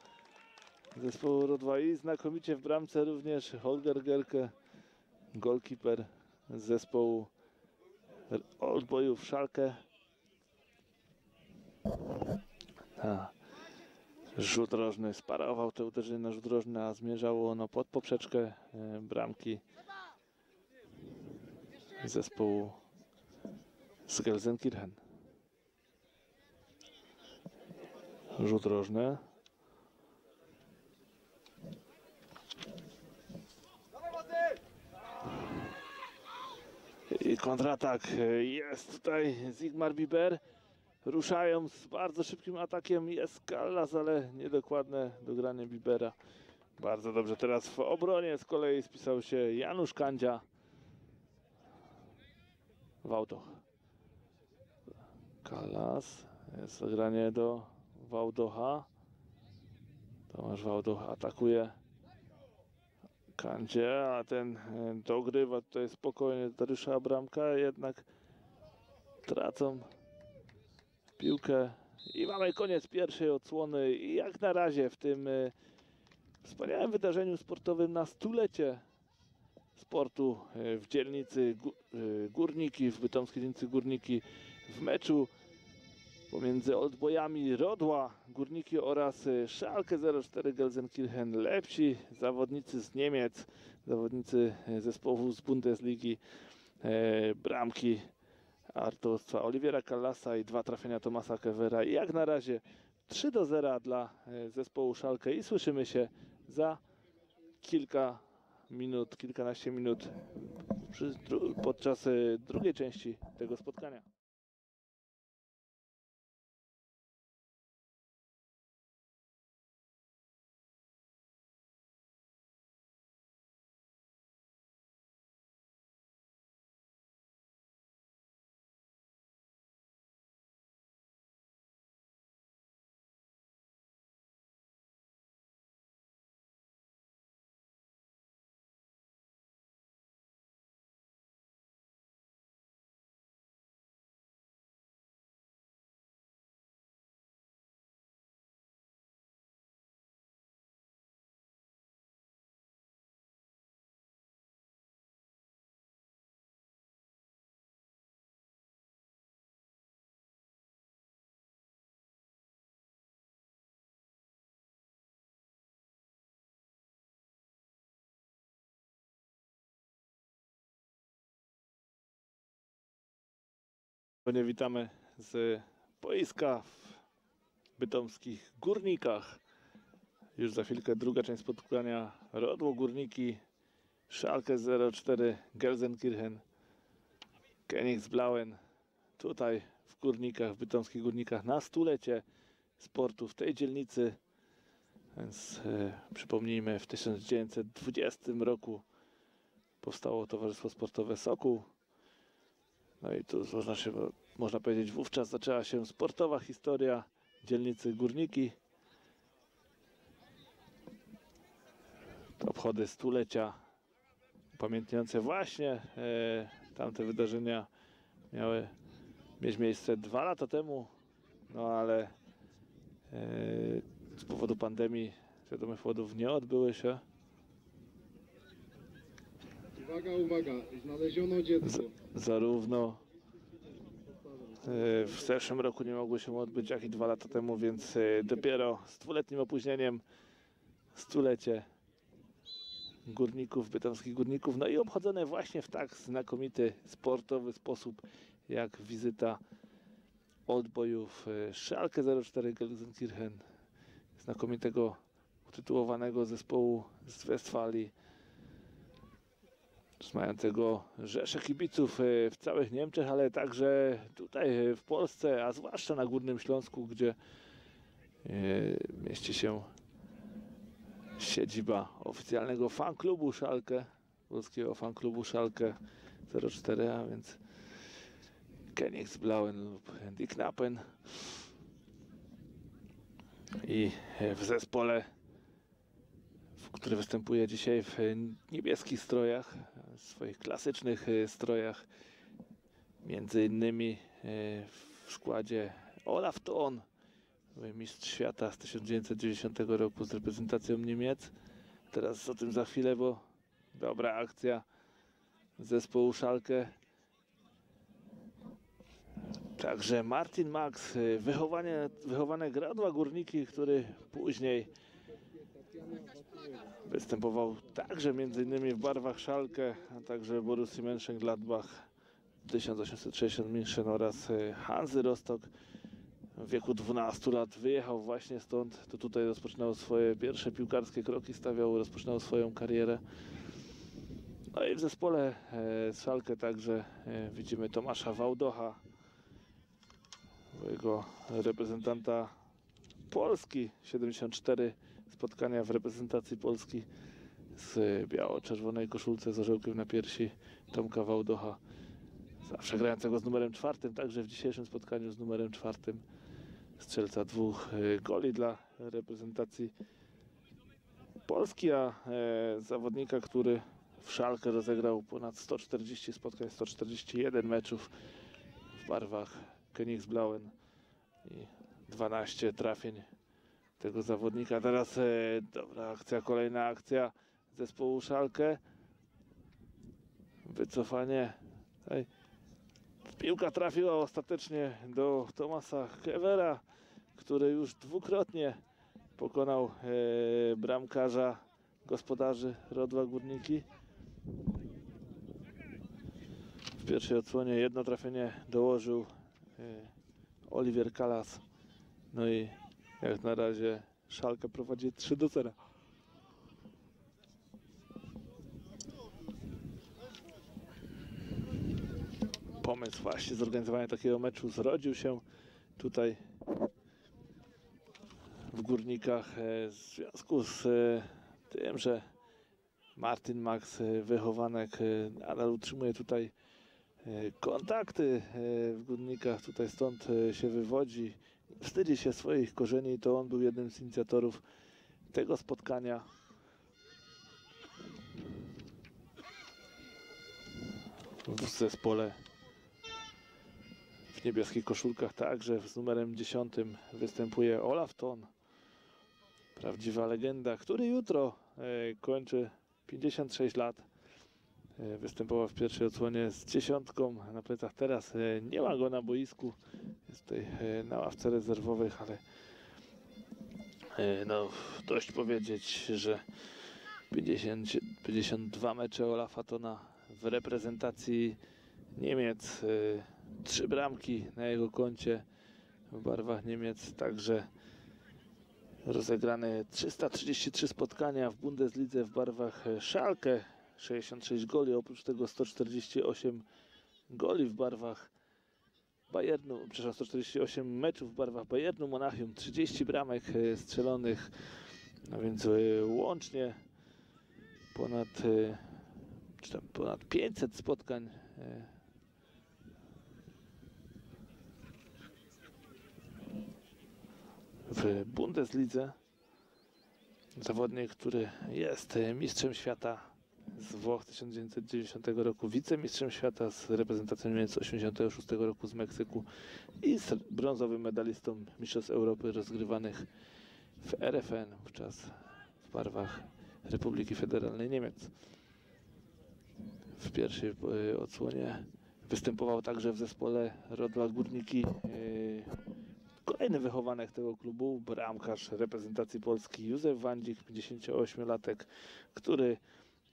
zespołu Rodwa i znakomicie w bramce również Holger Gerke, golkiper z zespołu Oldboyów Szalkę. A. Rzut rożny sparował te uderzenie na rzut rożny, a zmierzało ono pod poprzeczkę e, bramki zespołu z Gelsenkirchen. Rzut rożny. I kontratak e, jest tutaj Zigmar Biber. Ruszają z bardzo szybkim atakiem. Jest Kallas, ale niedokładne dogranie Bibera. Bardzo dobrze. Teraz w obronie z kolei spisał się Janusz Kandzia. Wałdoch. Kallas. Jest zagranie do Wałdocha. Tomasz Wałdoch atakuje Kandzie, a ten e, dogrywa tutaj spokojnie Dariusza Bramka, jednak tracą piłkę i mamy koniec pierwszej odsłony. I jak na razie w tym e, wspaniałym wydarzeniu sportowym na stulecie sportu e, w dzielnicy e, Górniki, w bytomskiej dzielnicy Górniki w meczu pomiędzy Oldboyami Rodła Górniki oraz Schalke 04 Gelsenkirchen. Lepsi zawodnicy z Niemiec, zawodnicy zespołu z Bundesligi bramki autorstwa Oliwiera Kallasa i dwa trafienia Tomasa Kevera i jak na razie 3 do 0 dla e, zespołu Szalkę i słyszymy się za kilka minut, kilkanaście minut podczas e, drugiej części tego spotkania. Witamy z boiska w bytomskich Górnikach. Już za chwilkę druga część spotkania Rodło Górniki, Schalke 04, Gelsenkirchen, Königsblauen. Tutaj w Górnikach, w bytomskich Górnikach na stulecie sportu w tej dzielnicy. Więc e, przypomnijmy, w 1920 roku powstało Towarzystwo Sportowe Sokół. No i tu można, się, można powiedzieć, wówczas zaczęła się sportowa historia dzielnicy Górniki. Obchody stulecia upamiętniające właśnie e, tamte wydarzenia miały mieć miejsce dwa lata temu, no ale e, z powodu pandemii z wiadomych powodów nie odbyły się. Uwaga, uwaga, znaleziono dziecko. Zarówno e, w zeszłym roku nie mogły się odbyć, jak i dwa lata temu, więc e, dopiero z dwuletnim opóźnieniem stulecie górników, bytomskich górników, no i obchodzone właśnie w tak znakomity, sportowy sposób, jak wizyta oldboyów e, Schalke 04 Gelsenkirchen, znakomitego utytułowanego zespołu z Westfalii, mającego rzesze kibiców e, w całych Niemczech, ale także tutaj e, w Polsce, a zwłaszcza na Górnym Śląsku, gdzie e, mieści się siedziba oficjalnego fanklubu Szalkę, polskiego fanklubu Szalkę 04, a więc Königsblauen lub Die Knappen. I w zespole który występuje dzisiaj w niebieskich strojach, w swoich klasycznych e, strojach. Między innymi e, w składzie Olaf Thon, mistrz świata z 1990 roku z reprezentacją Niemiec. Teraz o tym za chwilę, bo dobra akcja zespołu Szalkę. Także Martin Max, wychowanie, wychowane Gradła Górniki, który później występował także m.in. w barwach Szalkę, a także Borussii Mönchengladbach 1860 München oraz y, Hanzy Rostock. W wieku 12 lat wyjechał właśnie stąd, to tutaj rozpoczynał swoje pierwsze piłkarskie kroki, stawiał, rozpoczynał swoją karierę. No i w zespole e, Szalkę także e, widzimy Tomasza Wałdocha, jego reprezentanta Polski, 74 spotkania w reprezentacji Polski z biało-czerwonej koszulce z orzełkiem na piersi Tomka Wałdocha, zawsze grającego z numerem czwartym, także w dzisiejszym spotkaniu z numerem czwartym strzelca dwóch e, goli dla reprezentacji Polski, a e, zawodnika, który w Szalkę rozegrał ponad 140 spotkań, 141 meczów w barwach Königsblauen i 12 trafień tego zawodnika. Teraz e, dobra akcja, kolejna akcja zespołu Szalkę. Wycofanie. Tutaj. Piłka trafiła ostatecznie do Tomasa Kevera, który już dwukrotnie pokonał e, bramkarza gospodarzy Rodwa Górniki. W pierwszej odsłonie jedno trafienie dołożył e, Kalas. No i jak na razie Szalkę prowadzi 3 do 0. Pomysł właśnie zorganizowania takiego meczu zrodził się tutaj w Górnikach e, w związku z e, tym, że Martin Max, e, wychowanek, nadal utrzymuje tutaj kontakty w Górnikach, tutaj stąd się wywodzi, wstydzi się swoich korzeni, to on był jednym z inicjatorów tego spotkania. W zespole w niebieskich koszulkach także z numerem 10 występuje Olaf Ton. Prawdziwa legenda, który jutro e, kończy 56 lat. E, występował w pierwszej odsłonie z dziesiątką na plecach. Teraz e, nie ma go na boisku. Jest tutaj e, na ławce rezerwowych, ale no, dość powiedzieć, że 50, 52 mecze Olafa Tona w reprezentacji Niemiec. Trzy bramki na jego koncie w barwach Niemiec. Także rozegrane 333 spotkania w Bundeslidze w barwach Schalke, 66 goli, oprócz tego 148 goli w barwach Bayernu, przepraszam, 148 meczów w barwach Bayernu Monachium, 30 bramek e, strzelonych, no więc e, łącznie ponad, e, czy tam ponad 500 spotkań w Bundeslidze. Zawodnik, który jest mistrzem świata z Włoch 1990 roku, wicemistrzem świata z reprezentacją Niemiec 1986 roku z Meksyku i z brązowym medalistą Mistrzostw Europy rozgrywanych w RFN, wówczas w barwach Republiki Federalnej Niemiec. W pierwszej e, odsłonie występował także w zespole Rodła Górniki e, Kolejny wychowanek tego klubu, bramkarz reprezentacji Polski Józef Wandzik, 58-latek, który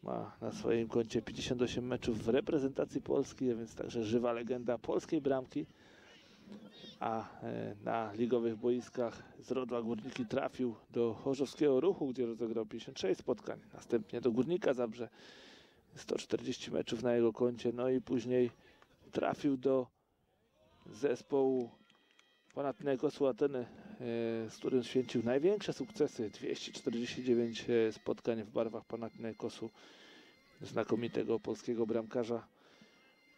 ma na swoim koncie 58 meczów w reprezentacji Polski, a więc także żywa legenda polskiej bramki. A e, na ligowych boiskach z Rodła Górniki trafił do Chorzowskiego Ruchu, gdzie rozegrał 56 spotkań. Następnie do Górnika Zabrze 140 meczów na jego koncie. No i później trafił do zespołu Panathinaikosu Ateny, e, z którym święcił największe sukcesy. 249 e, spotkań w barwach Panathinaikosu, znakomitego polskiego bramkarza.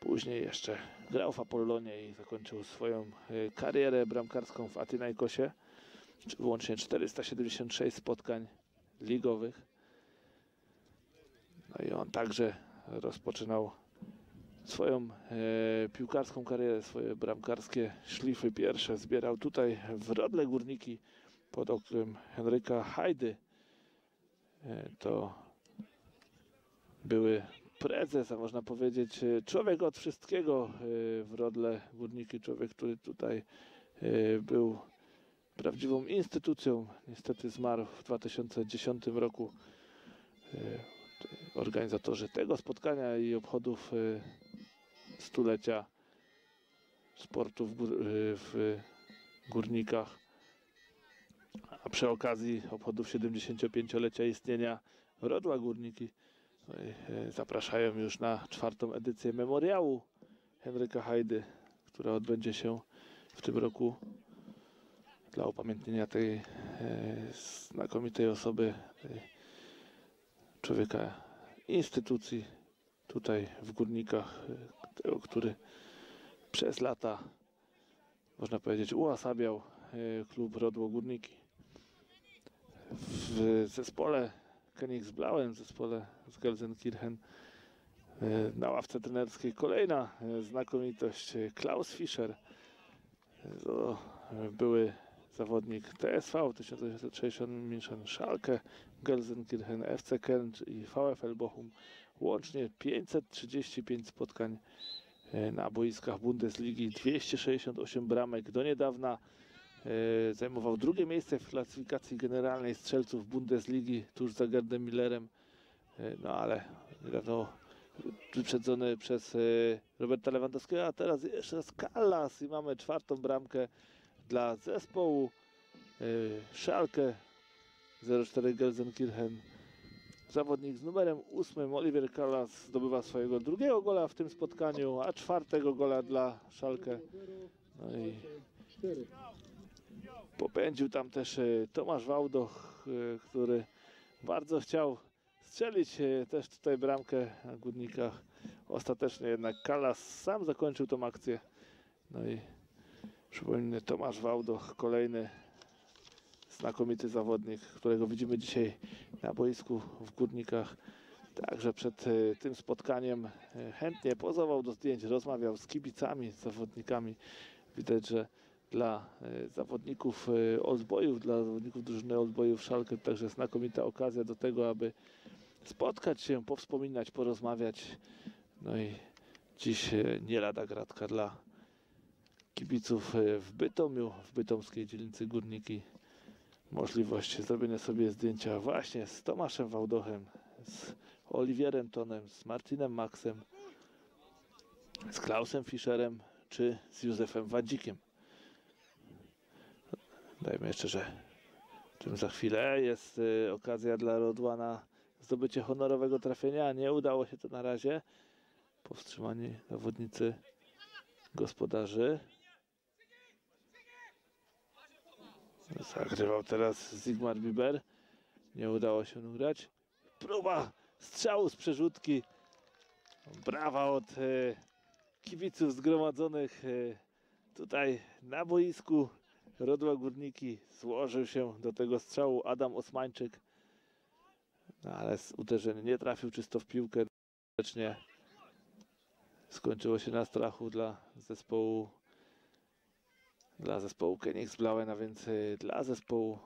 Później jeszcze grał w Apollonie i zakończył swoją e, karierę bramkarską w Atynaikosie. Łącznie 476 spotkań ligowych. No i on także rozpoczynał swoją e, piłkarską karierę, swoje bramkarskie szlify pierwsze zbierał tutaj w Rodle Górniki pod okiem Henryka Hajdy. E, to były prezes, a można powiedzieć e, człowiek od wszystkiego e, w Rodle Górniki, człowiek, który tutaj e, był prawdziwą instytucją. Niestety zmarł w 2010 roku. Organizatorzy tego spotkania i obchodów stulecia sportu w, gór, e, w Górnikach. A przy okazji obchodów 75-lecia istnienia Rodła Górniki no e, zapraszają już na czwartą edycję memoriału Henryka Hajdy, która odbędzie się w tym roku dla upamiętnienia tej e, znakomitej osoby, człowieka instytucji tutaj w Górnikach, tego, który przez lata, można powiedzieć, uosabiał e, klub Rodło Górniki. W zespole Königsblauen, w zespole z Gelsenkirchen e, na ławce trenerskiej kolejna e, znakomitość Klaus Fischer. To były zawodnik TSV 1960 München Schalke, Gelsenkirchen, FC Köln i VfL Bochum. Łącznie 535 spotkań e, na boiskach Bundesligi, 268 bramek. Do niedawna e, zajmował drugie miejsce w klasyfikacji generalnej strzelców Bundesligi tuż za Gerdem Millerem. E, No ale niedawno wyprzedzony przez Roberta Lewandowskiego, a teraz jeszcze raz Kallas i mamy czwartą bramkę dla zespołu Schalke 04 Gelsenkirchen. Zawodnik z numerem 8 Oliver Kallas zdobywa swojego drugiego gola w tym spotkaniu, a czwartego gola dla Schalke. No i 4. popędził tam też e, Tomasz Wałdoch, e, który bardzo chciał strzelić e, też tutaj bramkę na Górnikach. Ostatecznie jednak Kalas sam zakończył tą akcję. No i przypomnę Tomasz Wałdoch, kolejny znakomity zawodnik, którego widzimy dzisiaj na boisku w Górnikach. Także przed e, tym spotkaniem e, chętnie pozował do zdjęć, rozmawiał z kibicami, z zawodnikami. Widać, że dla e, zawodników Oldboyów, dla zawodników drużyny Oldboyów Szalkę także znakomita okazja do tego, aby spotkać się, powspominać, porozmawiać. No i dziś nie lada gratka dla kibiców w Bytomiu, w bytomskiej dzielnicy Górniki. Możliwość zrobienia sobie zdjęcia właśnie z Tomaszem Wałdochem, z Oliwierem Tonem, z Martinem Maxem, z Klausem Fischerem czy z Józefem Wadzikiem. Dajmy jeszcze, że czym za chwilę jest y, okazja dla Rodła na zdobycie honorowego trafienia. Nie udało się to na razie. Powstrzymani zawodnicy gospodarzy. Zagrywał teraz Zigmar Biber. Nie udało się ugrać. Próba strzału z przerzutki. Brawa od e, kibiców zgromadzonych e, tutaj na boisku. Rodła Górniki złożył się do tego strzału Adam Osmańczyk. No ale uderzenie nie trafił czysto w piłkę. Skończyło się na strachu dla zespołu dla zespołu Königsblauen, więc y, dla zespołu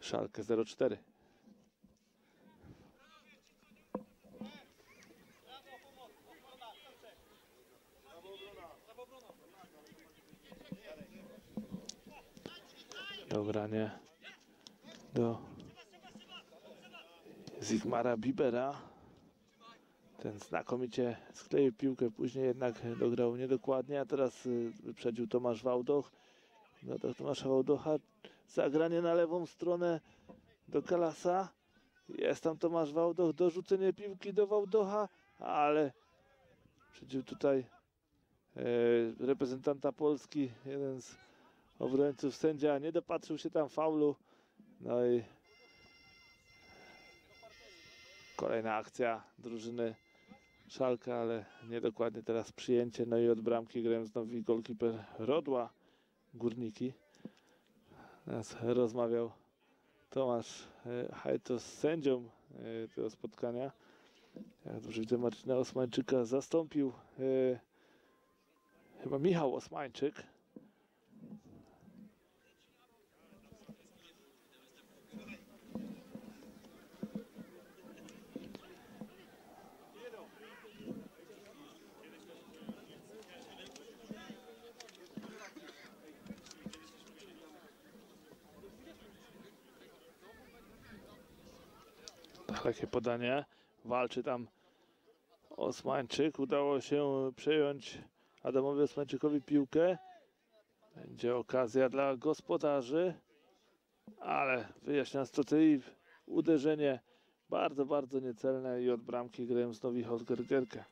Schalke 04. Dogranie do Zigmara Bibera. Ten znakomicie skleił piłkę, później jednak dograł niedokładnie, a teraz y, wyprzedził Tomasz Wałdoch. No do Tomasza Wałdocha. Zagranie na lewą stronę do Kalasa. Jest tam Tomasz Wałdoch, dorzucenie piłki do Wałdocha, ale przedził tutaj e, reprezentanta Polski, jeden z obrońców sędzia, nie dopatrzył się tam faulu. No i kolejna akcja drużyny Szalka, ale niedokładnie teraz przyjęcie. No i od bramki grałem znowu golkiper Rodła Górniki. Teraz rozmawiał Tomasz e, Hajto z sędzią e, tego spotkania. Jak dobrze widzę, Marcina Osmańczyka zastąpił e, chyba Michał Osmańczyk. Takie podanie. Walczy tam Osmańczyk. Udało się przejąć Adamowi Osmańczykowi piłkę. Będzie okazja dla gospodarzy. Ale wyjaśnia i uderzenie bardzo, bardzo niecelne i od bramki grają znowu Holger Gierkę.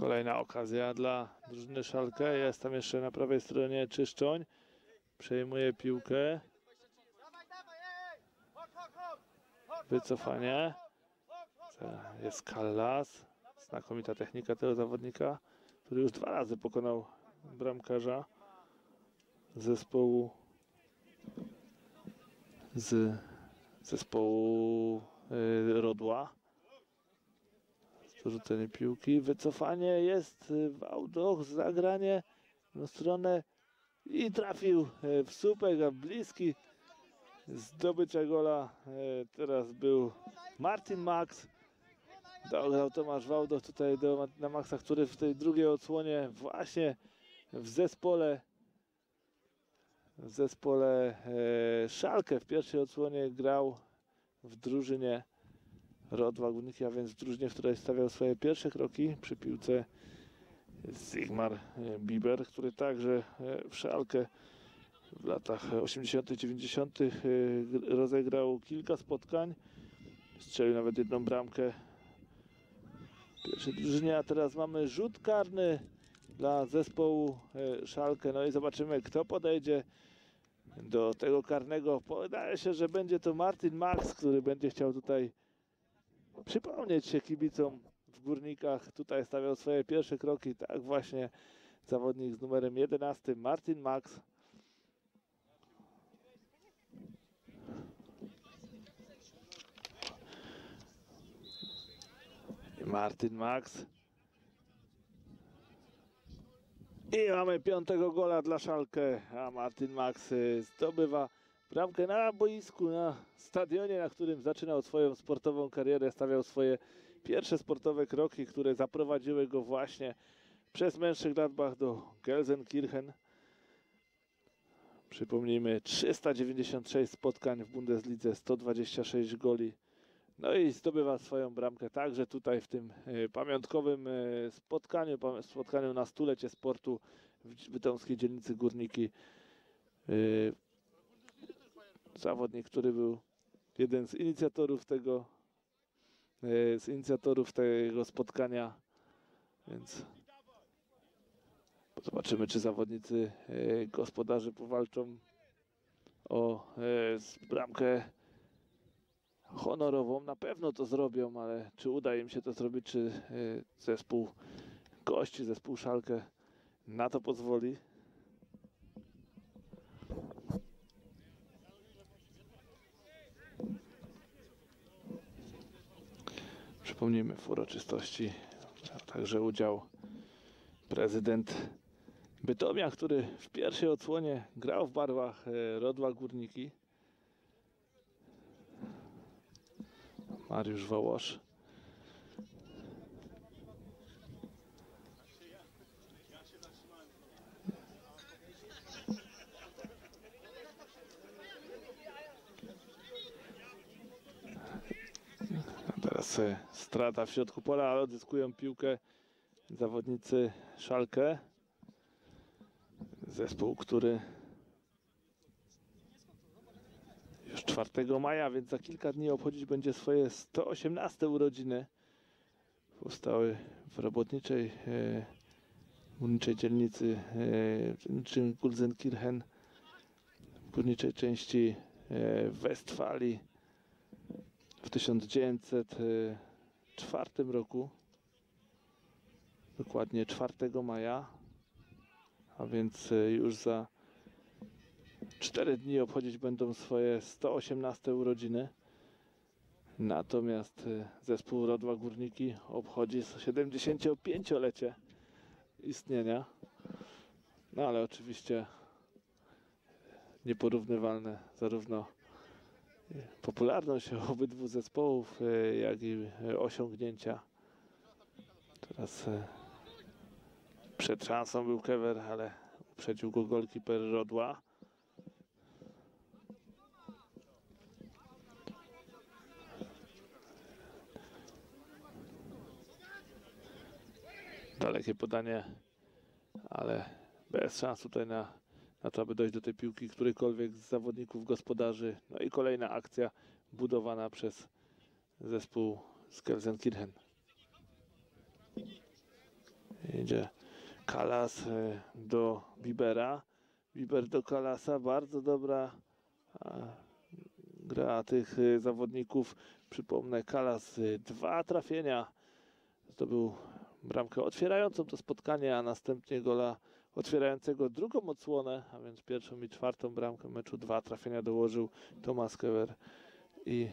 Kolejna okazja dla drużyny Szalkę. Jest tam jeszcze na prawej stronie Czyszczoń. Przejmuje piłkę. Wycofanie. Jest Kallas. Znakomita technika tego zawodnika, który już dwa razy pokonał bramkarza zespołu z zespołu y, Rodła. Rzucenie piłki, wycofanie jest y, w Audoch, zagranie w stronę i trafił y, w słupek, a bliski zdobycia gola y, teraz był Martin Max. Dograł Tomasz Wałdoch tutaj do, na Maxa, który w tej drugiej odsłonie właśnie w zespole w zespole Szalkę w pierwszej odsłonie grał w drużynie Rodwa Górniki, a więc w drużynie, w której stawiał swoje pierwsze kroki przy piłce Sigmar e, Biber, który także e, w Szalkę w latach 80., 90. e, rozegrał kilka spotkań. Strzelił nawet jedną bramkę pierwszej drużynie, a teraz mamy rzut karny dla zespołu Szalkę. No i zobaczymy, kto podejdzie do tego karnego. Wydaje się, że będzie to Martin Max, który będzie chciał tutaj przypomnieć się kibicom w górnikach. Tutaj stawiał swoje pierwsze kroki. Tak właśnie zawodnik z numerem 11, Martin Max. Martin Max. I mamy piątego gola dla Szalkę, a Martin Max y, zdobywa bramkę na boisku, na stadionie, na którym zaczynał swoją sportową karierę, stawiał swoje pierwsze sportowe kroki, które zaprowadziły go właśnie przez Mönchengladbach do Gelsenkirchen. Przypomnijmy, 396 spotkań w Bundeslidze, 126 goli. No i zdobywa swoją bramkę także tutaj w tym e, pamiątkowym e, spotkaniu, spotkaniu na stulecie sportu w bytomskiej dzielnicy Górniki. Zawodnik, który był jeden z inicjatorów tego e, z inicjatorów tego spotkania, więc zobaczymy, czy zawodnicy e, gospodarzy powalczą o e, bramkę honorową. Na pewno to zrobią, ale czy uda im się to zrobić, czy zespół gości, zespół Szalkę na to pozwoli? Przypomnijmy w uroczystości także udział prezydent Bytomia, który w pierwszej odsłonie grał w barwach e, Rodła Górniki. Mariusz Wołosz. A Teraz strata w środku pola, ale odzyskują piłkę zawodnicy Szalkę. Zespół, który już 4 maja, więc za kilka dni obchodzić będzie swoje 118 urodziny. Powstały w robotniczej, e, górniczej dzielnicy, e, Gulzenkirchen, w górniczej części e, Westfalii w 1904 roku. Dokładnie 4 maja, a więc e, już za 4 dni obchodzić będą swoje 118 urodziny. Natomiast y, zespół Rodła Górniki obchodzi 75-lecie istnienia. No ale oczywiście nieporównywalne zarówno popularność (laughs) obydwu zespołów, e, jak i e, osiągnięcia. Teraz e, przed szansą był Kewer, ale uprzedził go golkiper Rodła. Dalekie podanie, ale bez szans tutaj na, na to, aby dojść do tej piłki którykolwiek z zawodników gospodarzy. No i kolejna akcja budowana przez zespół z Gelsenkirchen. Idzie Kalas e, do Bibera. Biber do Kalasa. Bardzo dobra gra tych e, zawodników. Przypomnę, Kalas e, dwa trafienia. To był bramkę otwierającą to spotkanie, a następnie gola otwierającego drugą odsłonę, a więc pierwszą i czwartą bramkę meczu. Dwa trafienia dołożył Tomasz Kewer i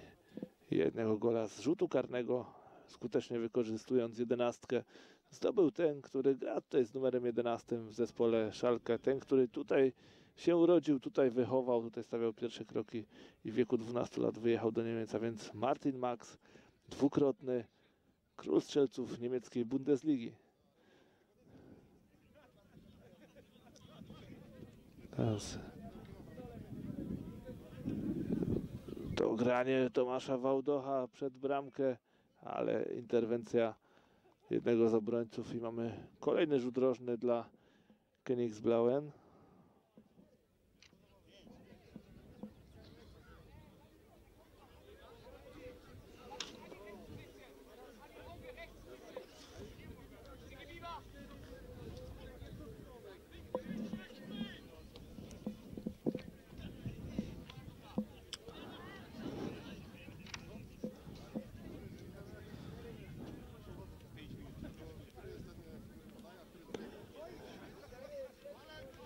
jednego gola z rzutu karnego, skutecznie wykorzystując jedenastkę. Zdobył ten, który gra tutaj z numerem 11 w zespole Szalkę. Ten, który tutaj się urodził, tutaj wychował, tutaj stawiał pierwsze kroki i w wieku 12 lat wyjechał do Niemiec, a więc Martin Max, dwukrotny król strzelców niemieckiej Bundesligi. Teraz dogranie Tomasza Wałdocha przed bramkę, ale interwencja jednego z obrońców i mamy kolejny rzut rożny dla Königsblauen.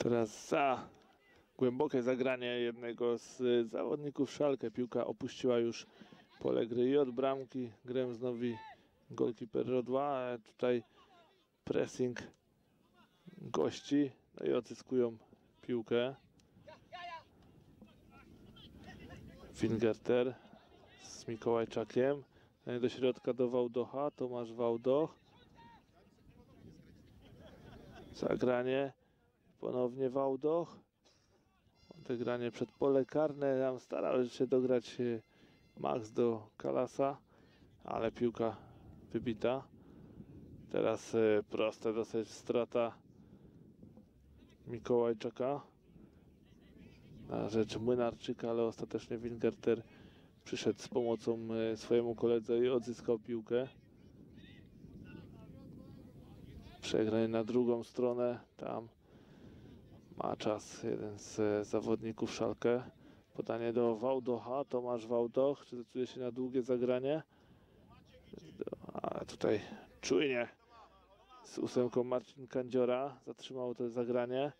Teraz za głębokie zagranie jednego z y, zawodników Szalkę. Piłka opuściła już pole gry i od bramki Gremznowi golkiper Rodła. Tutaj pressing gości. No i odzyskują piłkę. Fingerter z Mikołajczakiem. No Do środka do Wałdocha. Tomasz Wałdoch. Zagranie. Ponownie Wałdoch. Odegranie przed pole karne. Tam starał się dograć e, Max do Kalasa, ale piłka wybita. Teraz e, proste dosyć strata Mikołajczaka na rzecz Młynarczyka, ale ostatecznie Wingerter przyszedł z pomocą e, swojemu koledze i odzyskał piłkę. Przegranie na drugą stronę, tam ma czas jeden z e, zawodników Szalkę. Podanie do Wałdocha, Tomasz Wałdoch, czy decyduje się na długie zagranie? A tutaj czujnie z ósemką Marcin Kandziora zatrzymał to zagranie.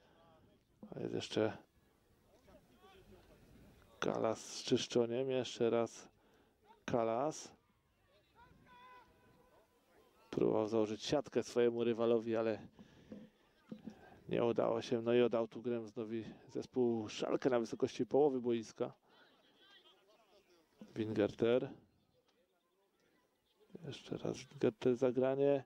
A jest jeszcze Kalas z Czyszczoniem, jeszcze raz Kalas. Próbował założyć siatkę swojemu rywalowi, ale nie udało się. No i oddał tu Gremznowi zespół Szalkę na wysokości połowy boiska. Wingerter. Jeszcze raz Wingerter zagranie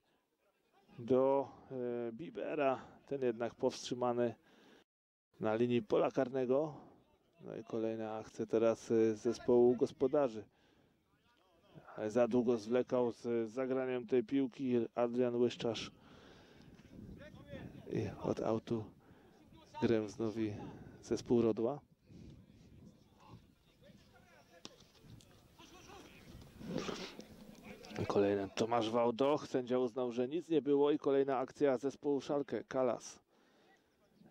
do e, Bibera. Ten jednak powstrzymany na linii pola karnego. No i kolejna akcja teraz e, zespołu gospodarzy. Ale za długo zwlekał z zagraniem tej piłki Adrian Łyszczarz. I od autu Gremznowi zespół Rodła. Kolejny Tomasz Wałdoch. Sędzia uznał, że nic nie było i kolejna akcja zespołu Szalkę. Kalas.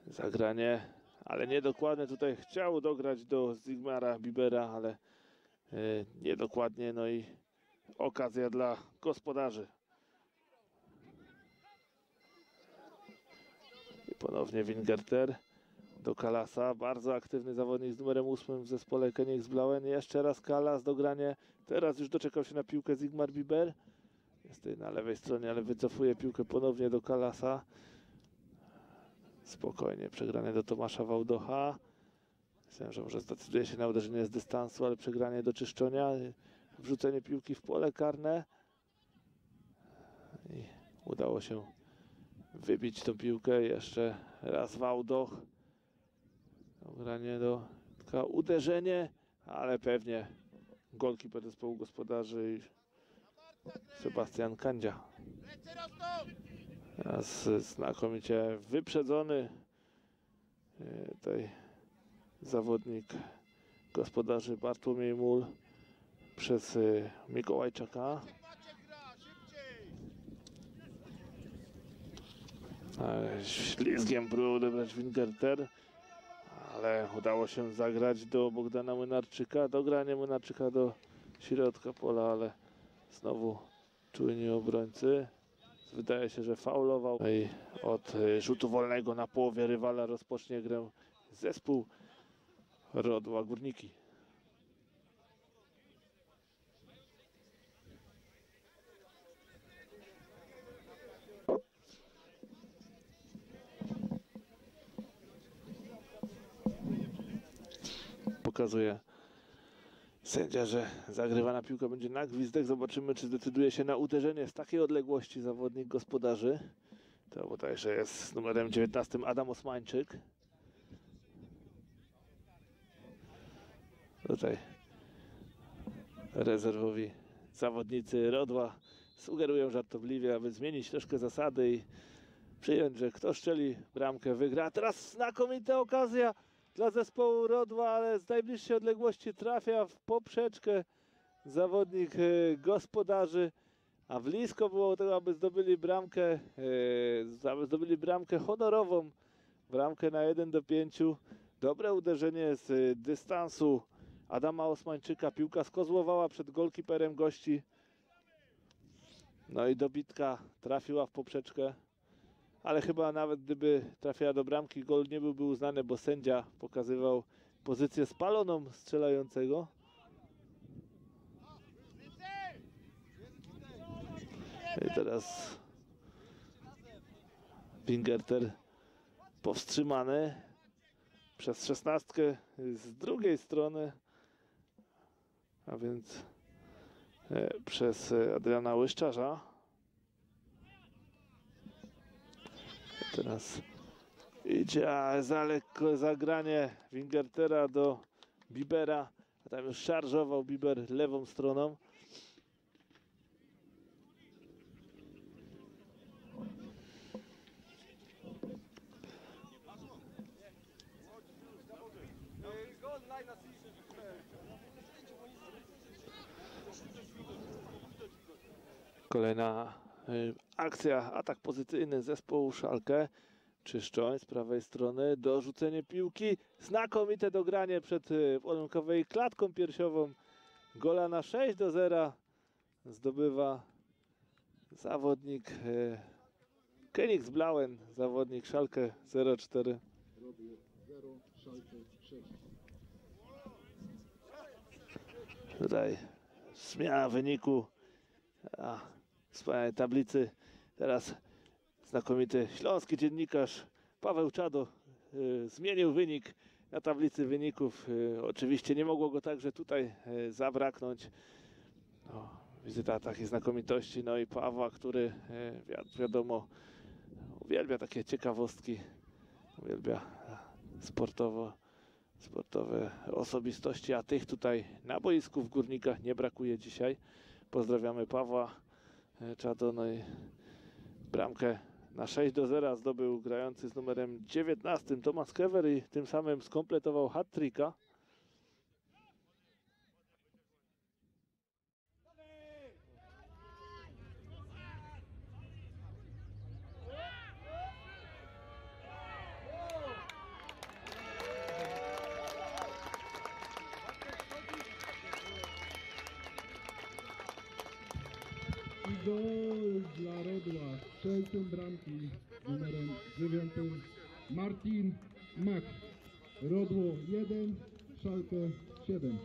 Zagranie, ale niedokładnie. Tutaj chciał dograć do Zigmara Bibera, ale e, niedokładnie. No i okazja dla gospodarzy. Ponownie Wingerter do Kalasa. Bardzo aktywny zawodnik z numerem 8 w zespole Königsblauen. Jeszcze raz Kalas dogranie. Teraz już doczekał się na piłkę Zigmar Biber. Jest tutaj na lewej stronie, ale wycofuje piłkę ponownie do Kalasa. Spokojnie, przegranie do Tomasza Wałdocha. Myślałem, że może zdecyduje się na uderzenie z dystansu, ale przegranie do czyszczonia, y, wrzucenie piłki w pole karne. I udało się wybić tą piłkę. Jeszcze raz Wałdoch. Granie do uderzenie, ale pewnie golkiper zespołu gospodarzy Sebastian Kandzia. Teraz znakomicie wyprzedzony e, tutaj zawodnik gospodarzy Bartłomiej Mól przez e, Mikołajczaka. Maciek gra, szybciej! E, Ślizgiem próbował odebrać Wingerter, ale udało się zagrać do Bogdana Młynarczyka. Dogranie Młynarczyka do środka pola, ale znowu czujni obrońcy. Wydaje się, że faulował. No I od e, rzutu wolnego na połowie rywala rozpocznie grę zespół Rodła Górniki. Pokazuje sędzia, że zagrywana piłka będzie na gwizdek. Zobaczymy, czy zdecyduje się na uderzenie z takiej odległości zawodnik gospodarzy. To bodajże jest z numerem 19 Adam Osmańczyk. Tutaj rezerwowi zawodnicy Rodła sugerują żartobliwie, aby zmienić troszkę zasady i przyjąć, że kto szczeli bramkę wygra. A teraz znakomita okazja dla zespołu Rodła, ale z najbliższej odległości trafia w poprzeczkę zawodnik e, gospodarzy, a blisko było tego, aby zdobyli bramkę, e, aby zdobyli bramkę honorową, bramkę na 1 do 5. Dobre uderzenie z e, dystansu Adama Osmańczyka, piłka skozłowała przed golkiperem gości. No i dobitka trafiła w poprzeczkę ale chyba nawet gdyby trafiała do bramki, gol nie byłby uznany, bo sędzia pokazywał pozycję spaloną strzelającego. I teraz Wingerter powstrzymany przez szesnastkę z drugiej strony, a więc e, przez e, Adriana Łyszczarza. Teraz idzie za lekko zagranie Wingertera do Bibera. A tam już szarżował Biber lewą stroną. Kolejna y, akcja, atak pozycyjny zespołu Szalkę. Czyszczoń z prawej strony, dorzucenie piłki, znakomite dogranie przed y, warunkowej klatką piersiową. Gola na 6 do 0 zdobywa zawodnik y, Königs Blauen, zawodnik Szalkę 04. Rodło 0, Szalkę 6. Tutaj zmiana wyniku a, wspaniałej tablicy. Teraz znakomity śląski dziennikarz Paweł Czado y, zmienił wynik na tablicy wyników. Y, oczywiście nie mogło go także tutaj y, zabraknąć. No, wizyta takiej znakomitości. No i Pawła, który wi- wiadomo uwielbia takie ciekawostki, uwielbia e, sportowo sportowe osobistości, a tych tutaj na boisku w Górnikach nie brakuje dzisiaj. Pozdrawiamy Pawła e, Czado, no i bramkę na 6 do 0 zdobył grający z numerem 19 Tomasz Kewer i tym samym skompletował hat-tricka. Strzelcem bramki numerem 9 Martin Mak. Rodło 1, Szalkę 7.